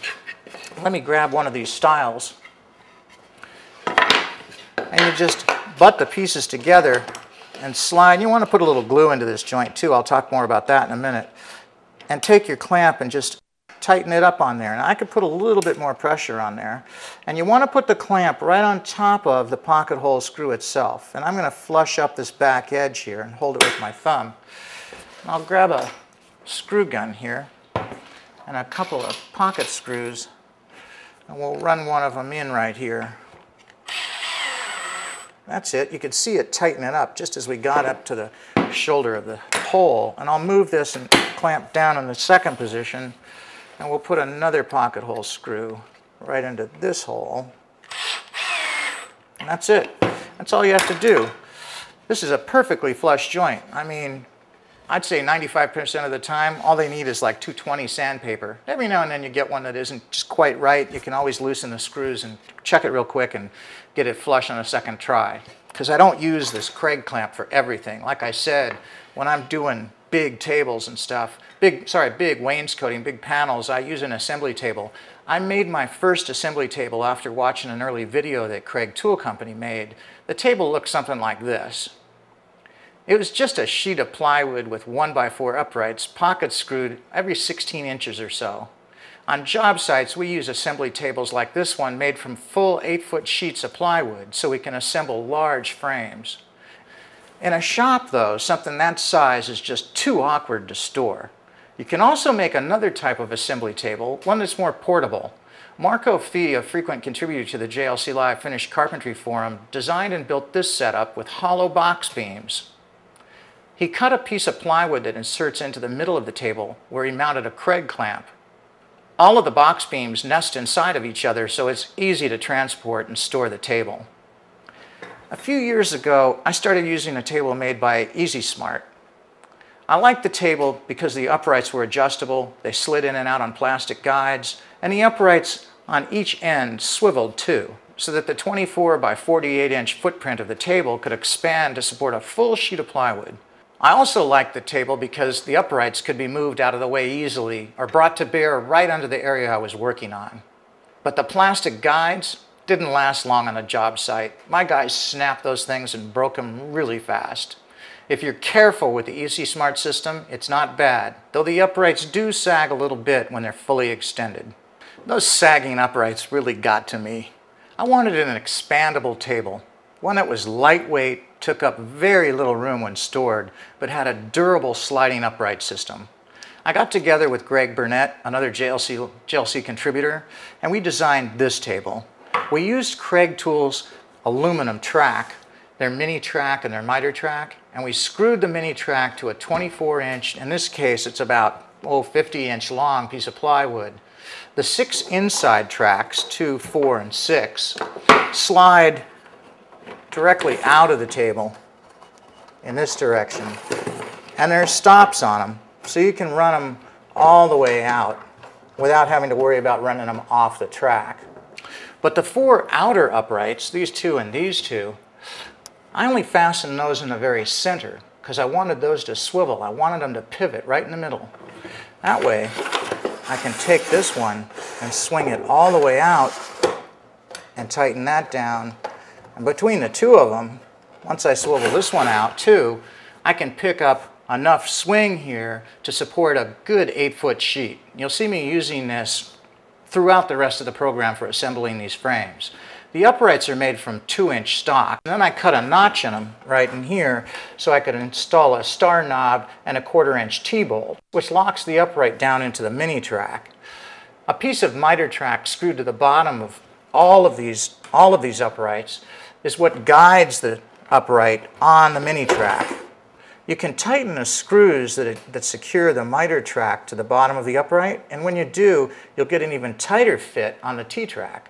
Let me grab one of these stiles. and you just butt the pieces together and slide. You want to put a little glue into this joint too. I'll talk more about that in a minute. And take your clamp and just tighten it up on there. And I could put a little bit more pressure on there. And you want to put the clamp right on top of the pocket hole screw itself. And I'm going to flush up this back edge here and hold it with my thumb. And I'll grab a screw gun here and a couple of pocket screws and we'll run one of them in right here. That's it. You can see it tighten it up just as we got up to the shoulder of the hole. And I'll move this and clamp down in the second position and we'll put another pocket hole screw right into this hole. And that's it. That's all you have to do. This is a perfectly flush joint. I mean, I'd say 95% of the time, all they need is like 220 sandpaper. Every now and then you get one that isn't just quite right. You can always loosen the screws and check it real quick and get it flush on a second try. Because I don't use this Kreg clamp for everything. Like I said, when I'm doing big tables and stuff, big, sorry, big wainscoting, big panels, I use an assembly table. I made my first assembly table after watching an early video that Kreg Tool Company made. The table looked something like this. It was just a sheet of plywood with 1x4 uprights, pocket screwed every 16 inches or so. On job sites, we use assembly tables like this one made from full 8-foot sheets of plywood so we can assemble large frames. In a shop, though, something that size is just too awkward to store. You can also make another type of assembly table, one that's more portable. Marco Fee, a frequent contributor to the JLC Live Finished Carpentry Forum, designed and built this setup with hollow box beams. He cut a piece of plywood that inserts into the middle of the table where he mounted a Kreg clamp. All of the box beams nest inside of each other so it's easy to transport and store the table. A few years ago, I started using a table made by EZSmart. I liked the table because the uprights were adjustable, they slid in and out on plastic guides, and the uprights on each end swiveled too, so that the 24 by 48 inch footprint of the table could expand to support a full sheet of plywood. I also liked the table because the uprights could be moved out of the way easily or brought to bear right under the area I was working on. But the plastic guides, didn't last long on a job site. My guys snapped those things and broke them really fast. If you're careful with the EZSmart system, it's not bad, though the uprights do sag a little bit when they're fully extended. Those sagging uprights really got to me. I wanted an expandable table, one that was lightweight, took up very little room when stored, but had a durable sliding upright system. I got together with Greg Burnett, another JLC, JLC contributor, and we designed this table. We used Kreg Tools aluminum track, their mini track and their miter track, and we screwed the mini track to a 24 inch, in this case it's about oh, 50 inch long piece of plywood. The six inside tracks, two, four, and six, slide directly out of the table in this direction. And there's stops on them, so you can run them all the way out without having to worry about running them off the track. But the four outer uprights, these two and these two, I only fastened those in the very center because I wanted those to swivel. I wanted them to pivot right in the middle. That way, I can take this one and swing it all the way out and tighten that down. And between the two of them, once I swivel this one out too, I can pick up enough swing here to support a good eight foot sheet. You'll see me using this throughout the rest of the program for assembling these frames. The uprights are made from 2-inch stock. And then I cut a notch in them right in here so I could install a star knob and a quarter-inch T-bolt, which locks the upright down into the mini track. A piece of miter track screwed to the bottom of all of these, all of these uprights is what guides the upright on the mini track. You can tighten the screws that, that secure the miter track to the bottom of the upright, and when you do, you'll get an even tighter fit on the T-track.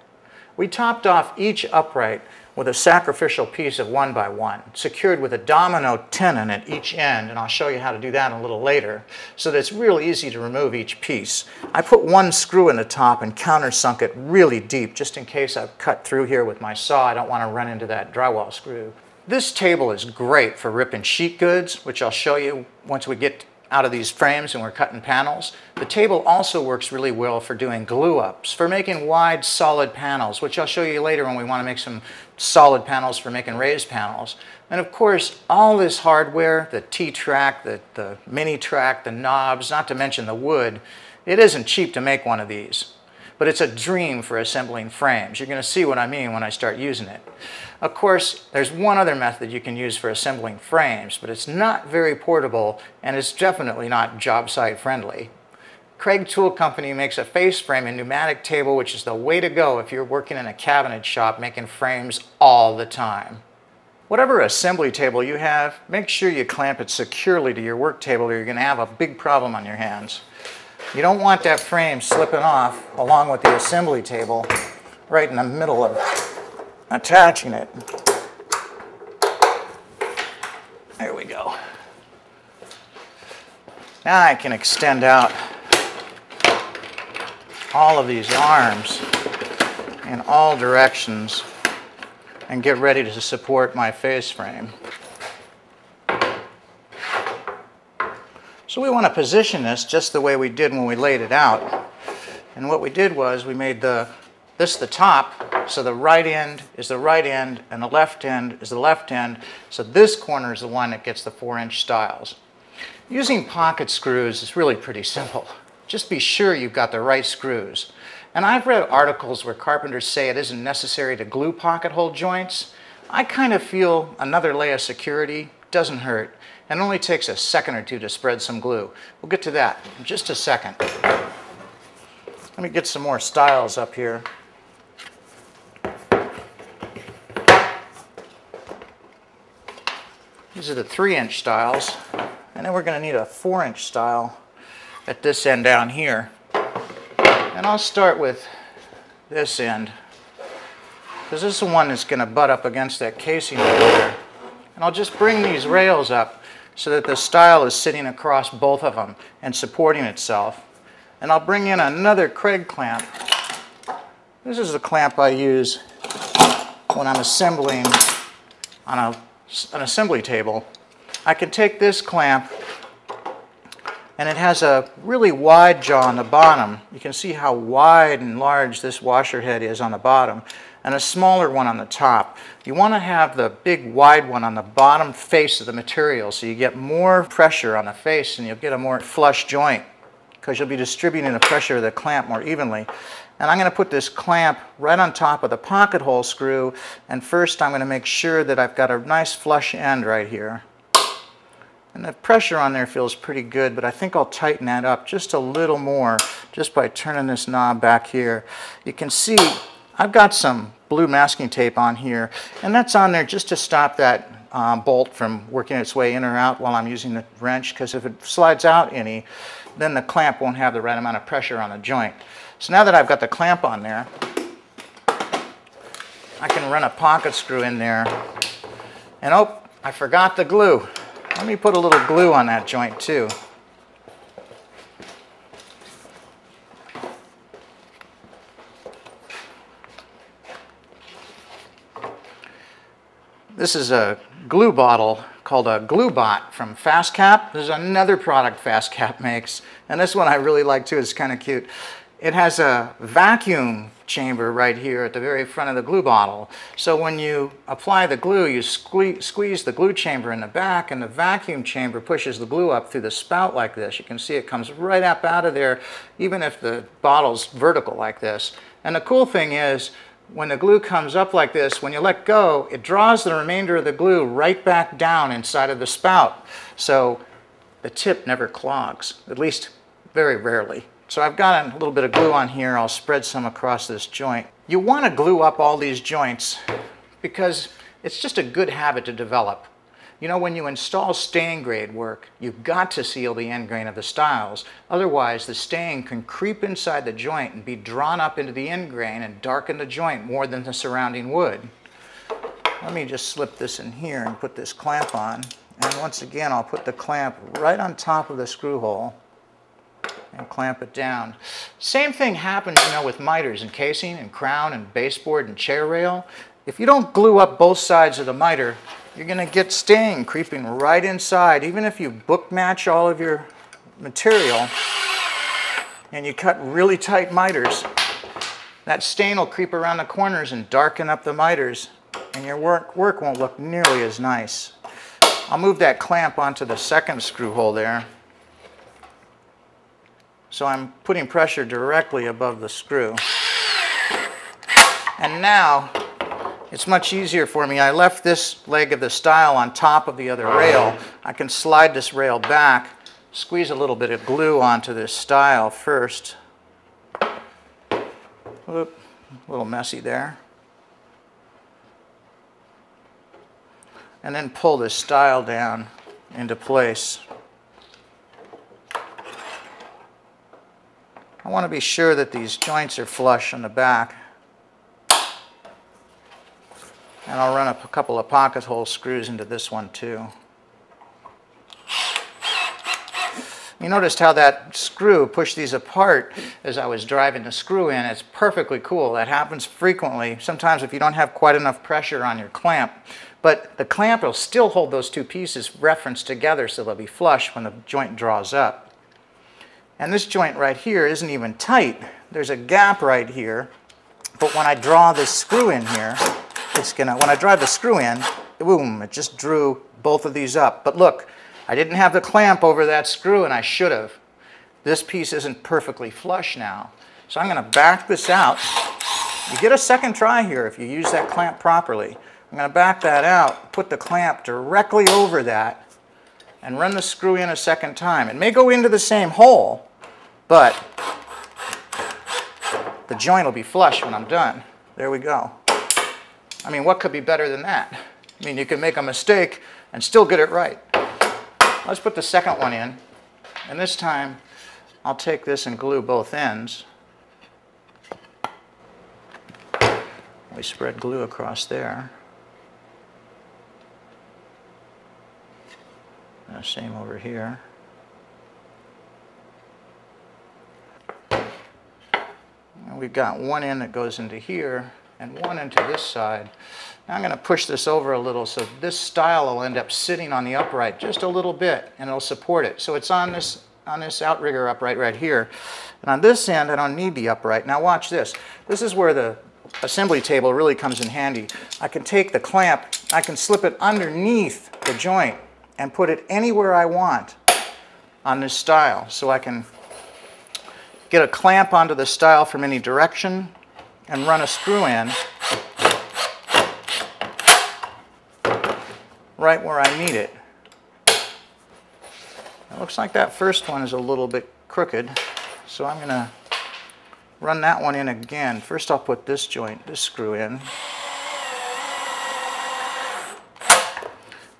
We topped off each upright with a sacrificial piece of one by one, secured with a domino tenon at each end, and I'll show you how to do that a little later, so that it's real easy to remove each piece. I put one screw in the top and countersunk it really deep, just in case I've cut through here with my saw. I don't want to run into that drywall screw. This table is great for ripping sheet goods, which I'll show you once we get out of these frames and we're cutting panels. The table also works really well for doing glue-ups, for making wide, solid panels, which I'll show you later when we want to make some solid panels for making raised panels. And of course, all this hardware, the T-track, the, the mini-track, the knobs, not to mention the wood, it isn't cheap to make one of these. But it's a dream for assembling frames. You're going to see what I mean when I start using it. Of course, there's one other method you can use for assembling frames, but it's not very portable and it's definitely not job site friendly. Kreg Tool Company makes a face frame and pneumatic table, which is the way to go if you're working in a cabinet shop making frames all the time. Whatever assembly table you have, make sure you clamp it securely to your work table or you're going to have a big problem on your hands. You don't want that frame slipping off along with the assembly table right in the middle of attaching it. There we go. Now I can extend out all of these arms in all directions and get ready to support my face frame. So we want to position this just the way we did when we laid it out. And what we did was we made the this is the top, so the right end is the right end and the left end is the left end. So this corner is the one that gets the four inch stiles. Using pocket screws is really pretty simple. Just be sure you've got the right screws. And I've read articles where carpenters say it isn't necessary to glue pocket hole joints. I kind of feel another layer of security doesn't hurt. And only takes a second or two to spread some glue. We'll get to that in just a second. Let me get some more stiles up here. These are the three inch stiles. And then we're going to need a four inch stile at this end down here. And I'll start with this end. Because this is the one that's going to butt up against that casing over there. And I'll just bring these rails up so that the stile is sitting across both of them and supporting itself. And I'll bring in another Kreg clamp. This is the clamp I use when I'm assembling on a an assembly table, I can take this clamp and it has a really wide jaw on the bottom. You can see how wide and large this washer head is on the bottom and a smaller one on the top. You want to have the big wide one on the bottom face of the material so you get more pressure on the face and you'll get a more flush joint because you'll be distributing the pressure of the clamp more evenly. And I'm going to put this clamp right on top of the pocket hole screw. And first I'm going to make sure that I've got a nice flush end right here. And the pressure on there feels pretty good, but I think I'll tighten that up just a little more just by turning this knob back here. You can see I've got some blue masking tape on here, and that's on there just to stop that um, bolt from working its way in or out while I'm using the wrench, because if it slides out any, then the clamp won't have the right amount of pressure on the joint. So now that I've got the clamp on there, I can run a pocket screw in there. And oh, I forgot the glue. Let me put a little glue on that joint too. This is a glue bottle called a GlueBot from FastCap. There's another product FastCap makes, and this one I really like too. It's kind of cute. It has a vacuum chamber right here at the very front of the glue bottle. So when you apply the glue, you squeeze, squeeze the glue chamber in the back and the vacuum chamber pushes the glue up through the spout like this. You can see it comes right up out of there, even if the bottle's vertical like this. And the cool thing is, when the glue comes up like this, when you let go, it draws the remainder of the glue right back down inside of the spout. So the tip never clogs, at least very rarely. So I've got a little bit of glue on here. I'll spread some across this joint. You want to glue up all these joints because it's just a good habit to develop. You know, when you install stain grade work, you've got to seal the end grain of the stiles. Otherwise, the stain can creep inside the joint and be drawn up into the end grain and darken the joint more than the surrounding wood. Let me just slip this in here and put this clamp on. And once again, I'll put the clamp right on top of the screw hole and clamp it down. Same thing happens, you know, with miters and casing and crown and baseboard and chair rail. If you don't glue up both sides of the miter, you're going to get stain creeping right inside. Even if you book match all of your material and you cut really tight miters, that stain will creep around the corners and darken up the miters and your work, work won't look nearly as nice. I'll move that clamp onto the second screw hole there. So I'm putting pressure directly above the screw. And now it's much easier for me. I left this leg of the stile on top of the other rail. I can slide this rail back, squeeze a little bit of glue onto this stile first. Whoop, a little messy there. and then pull this stile down into place. I want to be sure that these joints are flush on the back. And I'll run a couple of pocket hole screws into this one too. You noticed how that screw pushed these apart as I was driving the screw in. It's perfectly cool. That happens frequently. Sometimes if you don't have quite enough pressure on your clamp, but the clamp will still hold those two pieces referenced together so they'll be flush when the joint draws up. And this joint right here isn't even tight. There's a gap right here, but when I draw this screw in here, it's gonna, when I drive the screw in, boom, it just drew both of these up. But look, I didn't have the clamp over that screw and I should have. This piece isn't perfectly flush now. So I'm gonna back this out. You get a second try here if you use that clamp properly. I'm going to back that out, put the clamp directly over that, and run the screw in a second time. It may go into the same hole, but the joint will be flush when I'm done. There we go. I mean, what could be better than that? I mean, you can make a mistake and still get it right. Let's put the second one in. And this time, I'll take this and glue both ends. We spread glue across there. Uh, same over here. We've got one end that goes into here and one into this side. Now I'm going to push this over a little so this stile will end up sitting on the upright just a little bit and it'll support it. So it's on this on this outrigger upright right here. And on this end, I don't need the upright. Now watch this. This is where the assembly table really comes in handy. I can take the clamp, I can slip it underneath the joint and put it anywhere I want on this stile So I can get a clamp onto the stile from any direction and run a screw in right where I need it. It looks like that first one is a little bit crooked, so I'm going to run that one in again. First I'll put this joint, this screw in.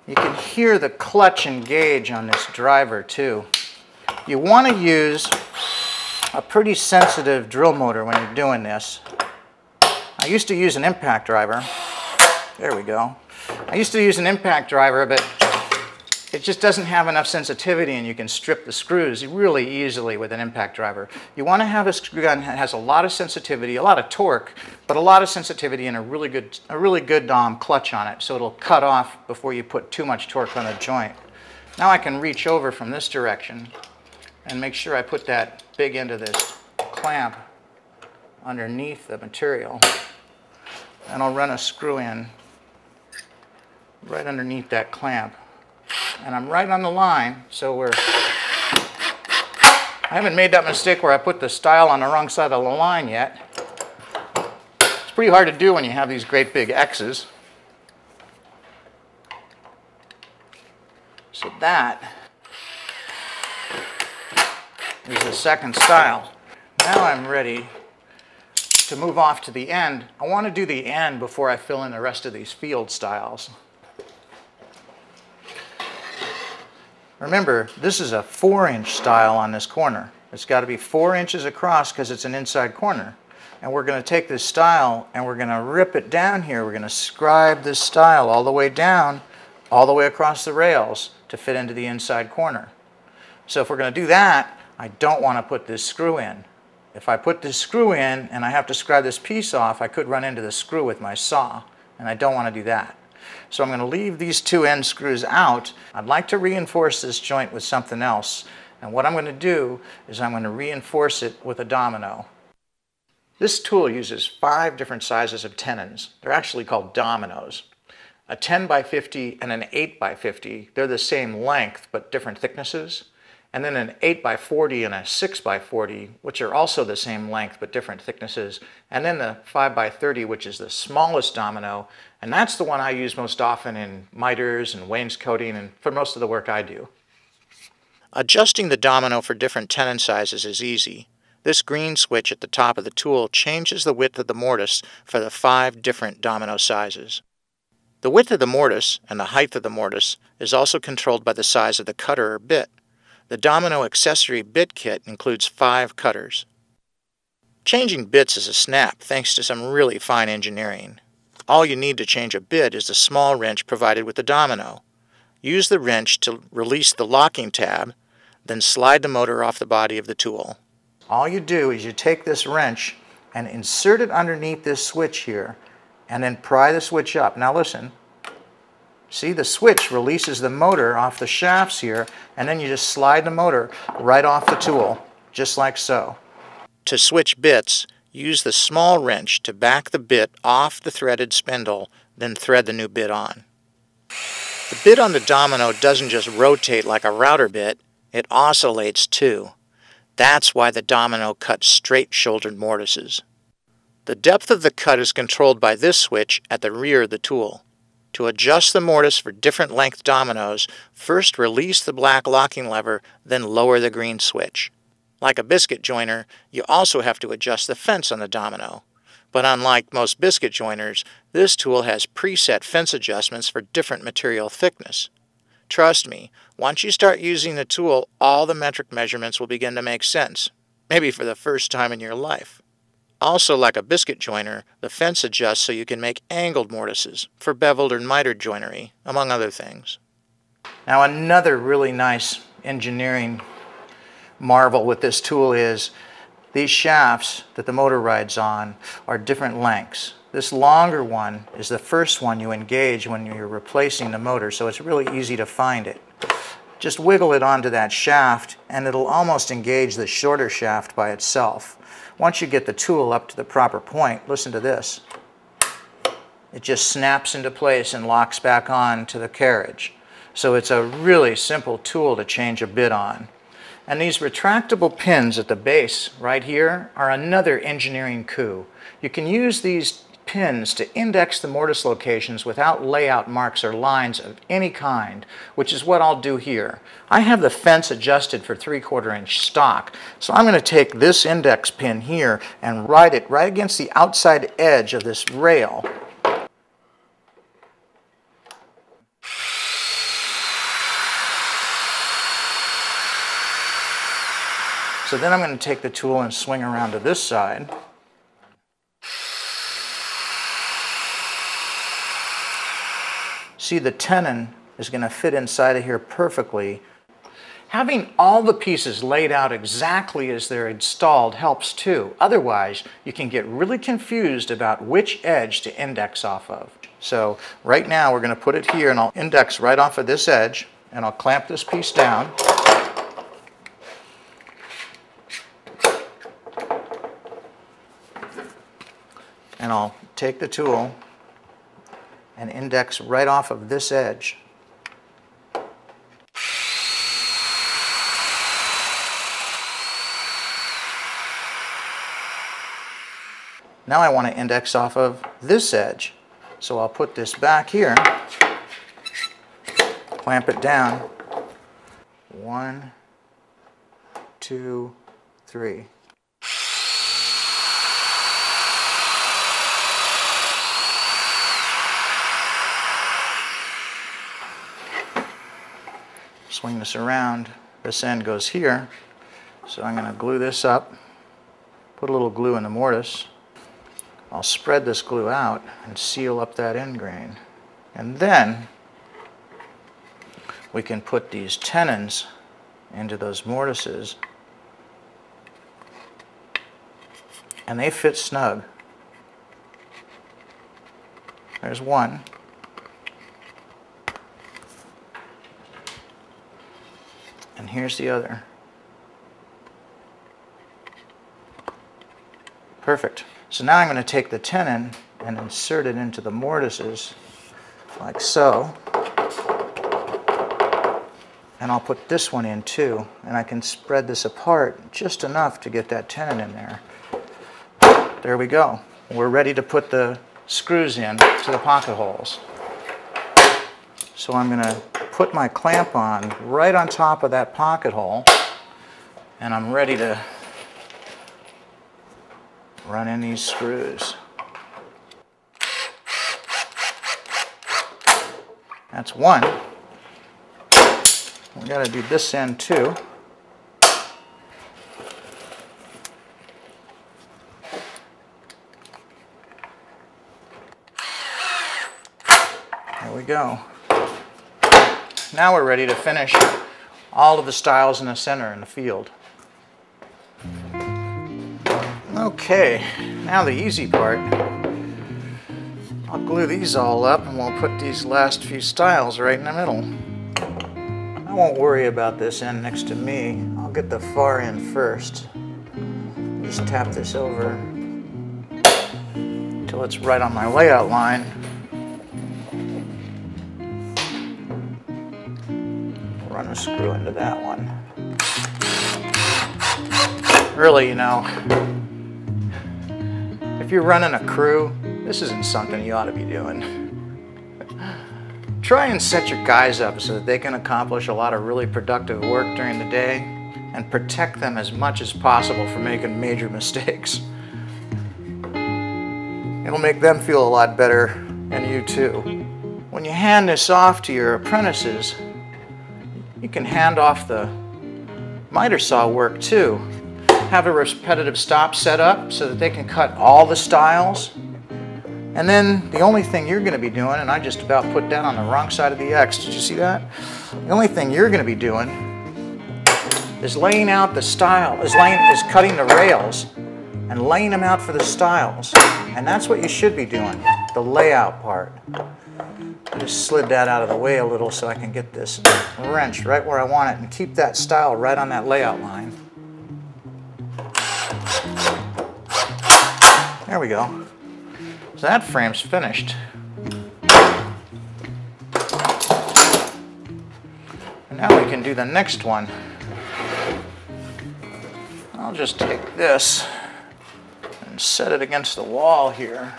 You can hear the clutch engage on this driver too. You want to use a pretty sensitive drill motor when you're doing this. I used to use an impact driver. There we go. I used to use an impact driver, but it just doesn't have enough sensitivity and you can strip the screws really easily with an impact driver. You want to have a screw gun that has a lot of sensitivity, a lot of torque, but a lot of sensitivity and a really good, a really good um, clutch on it so it'll cut off before you put too much torque on the joint. Now I can reach over from this direction and make sure I put that big end of this clamp underneath the material and I'll run a screw in right underneath that clamp and I'm right on the line, so we're, I haven't made that mistake where I put the stile on the wrong side of the line yet. It's pretty hard to do when you have these great big X's. So that is the second stile. Now I'm ready to move off to the end. I want to do the end before I fill in the rest of these field stiles. Remember, this is a four inch stile on this corner. It's got to be four inches across because it's an inside corner. And we're going to take this stile and we're going to rip it down here. We're going to scribe this stile all the way down, all the way across the rails to fit into the inside corner. So if we're going to do that, I don't want to put this screw in. If I put this screw in and I have to scribe this piece off, I could run into the screw with my saw, and I don't want to do that. So I'm going to leave these two end screws out. I'd like to reinforce this joint with something else. And what I'm going to do is I'm going to reinforce it with a domino. This tool uses five different sizes of tenons. They're actually called dominoes. A 10 by 50 and an 8 by 50, they're the same length but different thicknesses. And then an 8 by 40 and a 6 by 40, which are also the same length but different thicknesses. And then the 5 by 30, which is the smallest domino, and that's the one I use most often in miters and wainscoting and for most of the work I do. Adjusting the domino for different tenon sizes is easy. This green switch at the top of the tool changes the width of the mortise for the five different domino sizes. The width of the mortise and the height of the mortise is also controlled by the size of the cutter or bit. The Domino accessory bit kit includes five cutters. Changing bits is a snap thanks to some really fine engineering. All you need to change a bit is the small wrench provided with the Domino. Use the wrench to release the locking tab, then slide the motor off the body of the tool. All you do is you take this wrench and insert it underneath this switch here, and then pry the switch up. Now listen, See, the switch releases the motor off the shafts here, and then you just slide the motor right off the tool, just like so. To switch bits, use the small wrench to back the bit off the threaded spindle, then thread the new bit on. The bit on the domino doesn't just rotate like a router bit, it oscillates too. That's why the domino cuts straight-shouldered mortises. The depth of the cut is controlled by this switch at the rear of the tool. To adjust the mortise for different length dominoes, first release the black locking lever, then lower the green switch. Like a biscuit joiner, you also have to adjust the fence on the domino. But unlike most biscuit joiners, this tool has preset fence adjustments for different material thickness. Trust me, once you start using the tool, all the metric measurements will begin to make sense, maybe for the first time in your life. Also, like a biscuit joiner, the fence adjusts so you can make angled mortises for beveled or mitered joinery, among other things. Now another really nice engineering marvel with this tool is these shafts that the motor rides on are different lengths. This longer one is the first one you engage when you're replacing the motor, so it's really easy to find it. Just wiggle it onto that shaft and it'll almost engage the shorter shaft by itself. Once you get the tool up to the proper point, listen to this. It just snaps into place and locks back on to the carriage. So it's a really simple tool to change a bit on. And these retractable pins at the base right here are another engineering coup. You can use these pins to index the mortise locations without layout marks or lines of any kind, which is what I'll do here. I have the fence adjusted for 3 quarter inch stock, so I'm going to take this index pin here and ride it right against the outside edge of this rail. So then I'm going to take the tool and swing around to this side. See the tenon is going to fit inside of here perfectly. Having all the pieces laid out exactly as they're installed helps too. Otherwise, you can get really confused about which edge to index off of. So right now we're going to put it here and I'll index right off of this edge and I'll clamp this piece down. And I'll take the tool and index right off of this edge. Now I want to index off of this edge. So I'll put this back here, clamp it down. One, two, three. Swing this around. This end goes here. So I'm going to glue this up, put a little glue in the mortise. I'll spread this glue out and seal up that end grain. And then we can put these tenons into those mortises and they fit snug. There's one. and here's the other. Perfect. So now I'm going to take the tenon and insert it into the mortises like so. And I'll put this one in too. And I can spread this apart just enough to get that tenon in there. There we go. We're ready to put the screws in to the pocket holes. So I'm going to put my clamp on right on top of that pocket hole and I'm ready to run in these screws. That's one. We got to do this end too. There we go. Now we're ready to finish all of the stiles in the center in the field. Okay, now the easy part. I'll glue these all up and we'll put these last few stiles right in the middle. I won't worry about this end next to me. I'll get the far end first. Just tap this over until it's right on my layout line. Screw into that one. Really, you know, if you're running a crew, this isn't something you ought to be doing. Try and set your guys up so that they can accomplish a lot of really productive work during the day and protect them as much as possible from making major mistakes. It'll make them feel a lot better and you too. When you hand this off to your apprentices, you can hand off the miter saw work too have a repetitive stop set up so that they can cut all the stiles. And then the only thing you're going to be doing, and I just about put that on the wrong side of the X, did you see that? The only thing you're going to be doing is laying out the stile, is, laying, is cutting the rails and laying them out for the stiles. And that's what you should be doing, the layout part. Just slid that out of the way a little so I can get this wrenched right where I want it and keep that stile right on that layout line. There we go. So that frame's finished. And now we can do the next one. I'll just take this and set it against the wall here.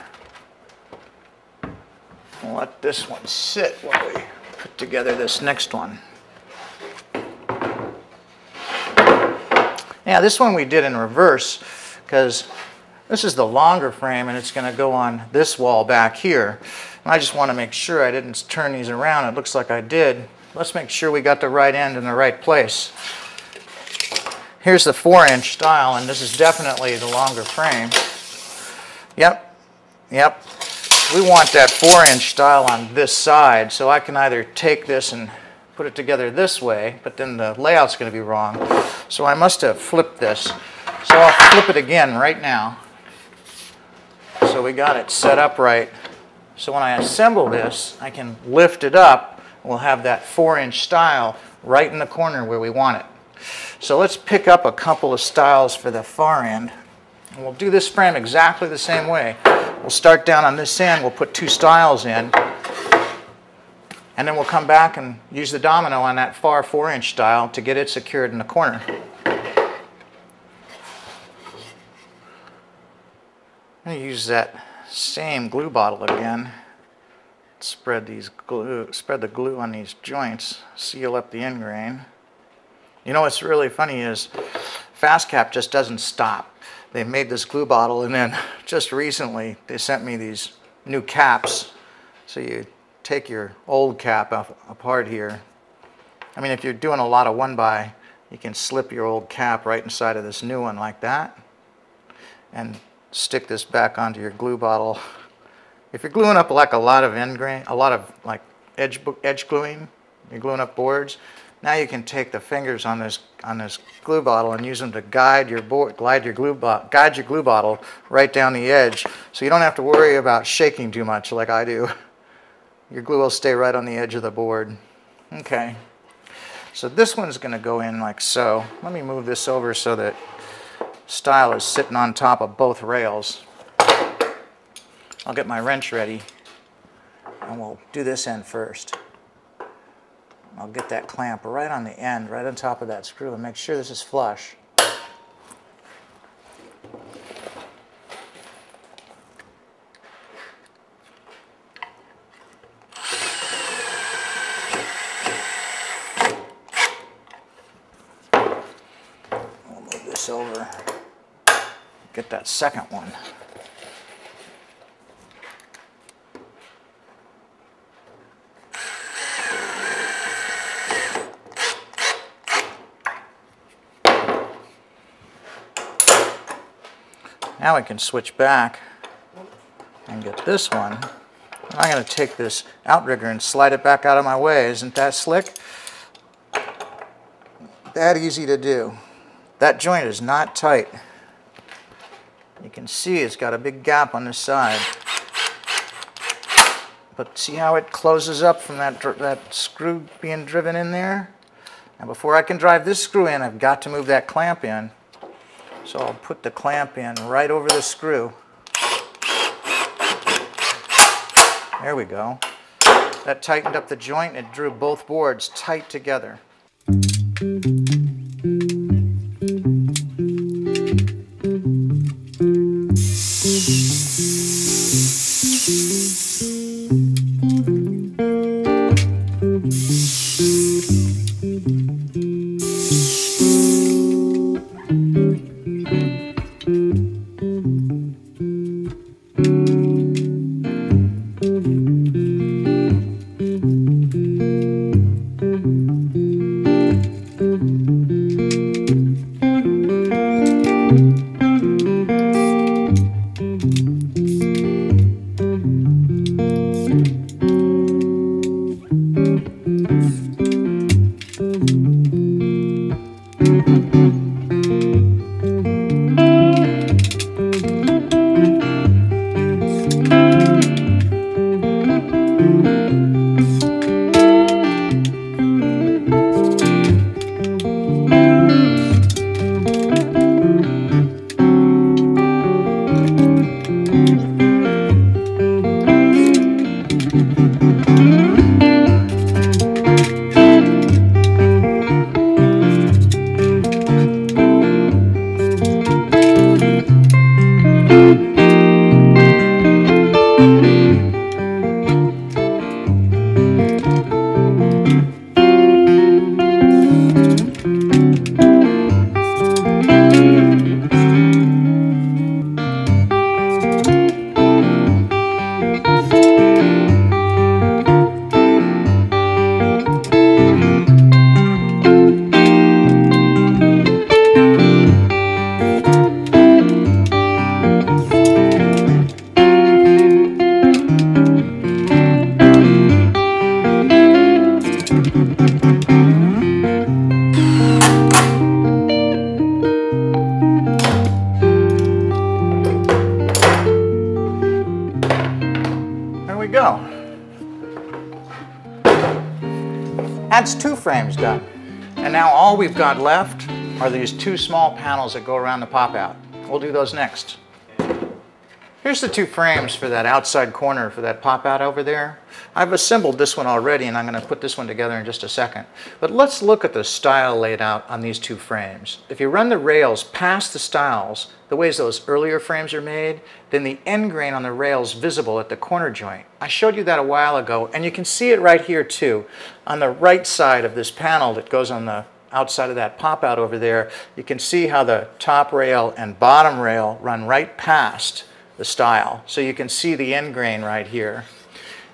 And let this one sit while we put together this next one. Now this one we did in reverse because this is the longer frame and it's going to go on this wall back here. And I just want to make sure I didn't turn these around. It looks like I did. Let's make sure we got the right end in the right place. Here's the 4-inch stile, and this is definitely the longer frame. Yep, yep. We want that 4-inch stile on this side, so I can either take this and put it together this way, but then the layout's going to be wrong. So I must have flipped this. So I'll flip it again right now. So we got it set up right. So when I assemble this, I can lift it up. We'll have that four inch stile right in the corner where we want it. So let's pick up a couple of stiles for the far end. And we'll do this frame exactly the same way. We'll start down on this end, we'll put two stiles in, and then we'll come back and use the domino on that far four inch stile to get it secured in the corner. I'm going to use that same glue bottle again. Spread these glue, spread the glue on these joints, seal up the end grain. You know what's really funny is FastCap just doesn't stop. They made this glue bottle and then just recently they sent me these new caps. So you take your old cap apart here. I mean if you're doing a lot of one by, you can slip your old cap right inside of this new one like that. And stick this back onto your glue bottle. If you're gluing up like a lot of end grain, a lot of like edge edge gluing, you're gluing up boards. Now you can take the fingers on this on this glue bottle and use them to guide your board, glide your glue guide your glue bottle right down the edge, so you don't have to worry about shaking too much like I do. Your glue will stay right on the edge of the board. Okay. So this one's going to go in like so. Let me move this over so that stile is sitting on top of both rails. I'll get my wrench ready and we'll do this end first. I'll get that clamp right on the end, right on top of that screw and make sure this is flush. We'll move this over, get that second one. Now we can switch back and get this one. I'm going to take this outrigger and slide it back out of my way. Isn't that slick? That easy to do. That joint is not tight. You can see it's got a big gap on the side. But see how it closes up from that, that screw being driven in there? Now before I can drive this screw in, I've got to move that clamp in. So I'll put the clamp in right over the screw. There we go. That tightened up the joint and drew both boards tight together. Left are these two small panels that go around the pop out. We'll do those next. Here's the two frames for that outside corner for that pop out over there. I've assembled this one already and I'm going to put this one together in just a second. But let's look at the stile laid out on these two frames. If you run the rails past the stiles, the ways those earlier frames are made, then the end grain on the rails visible at the corner joint. I showed you that a while ago and you can see it right here too. On the right side of this panel that goes on the outside of that pop out over there, you can see how the top rail and bottom rail run right past the stile. So you can see the end grain right here.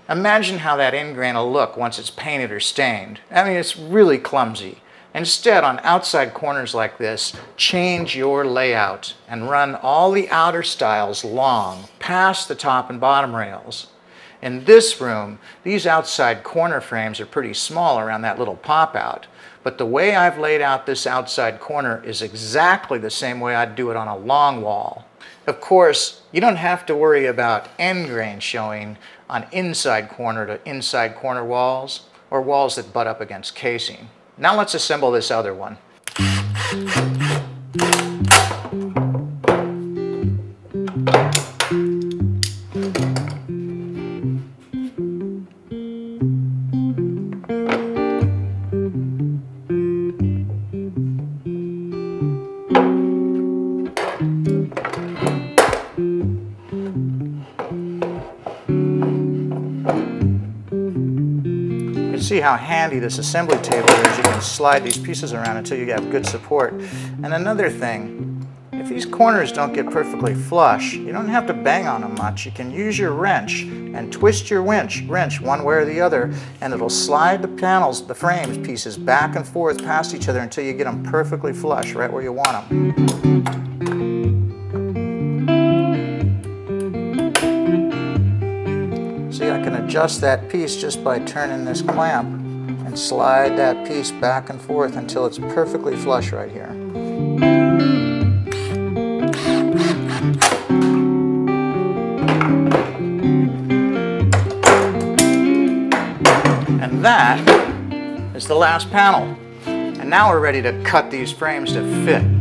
Imagine how that end grain will look once it's painted or stained. I mean, it's really clumsy. Instead, on outside corners like this, change your layout and run all the outer stiles long, past the top and bottom rails. In this room, these outside corner frames are pretty small around that little pop out. But the way I've laid out this outside corner is exactly the same way I'd do it on a long wall. Of course, you don't have to worry about end grain showing on inside corner to inside corner walls or walls that butt up against casing. Now let's assemble this other one. How handy this assembly table is. You can slide these pieces around until you have good support. And another thing, if these corners don't get perfectly flush, you don't have to bang on them much. You can use your wrench and twist your wrench, wrench one way or the other, and it'll slide the panels, the frames pieces back and forth past each other until you get them perfectly flush right where you want them. Adjust that piece just by turning this clamp and slide that piece back and forth until it's perfectly flush right here. And that is the last panel. And now we're ready to cut these frames to fit.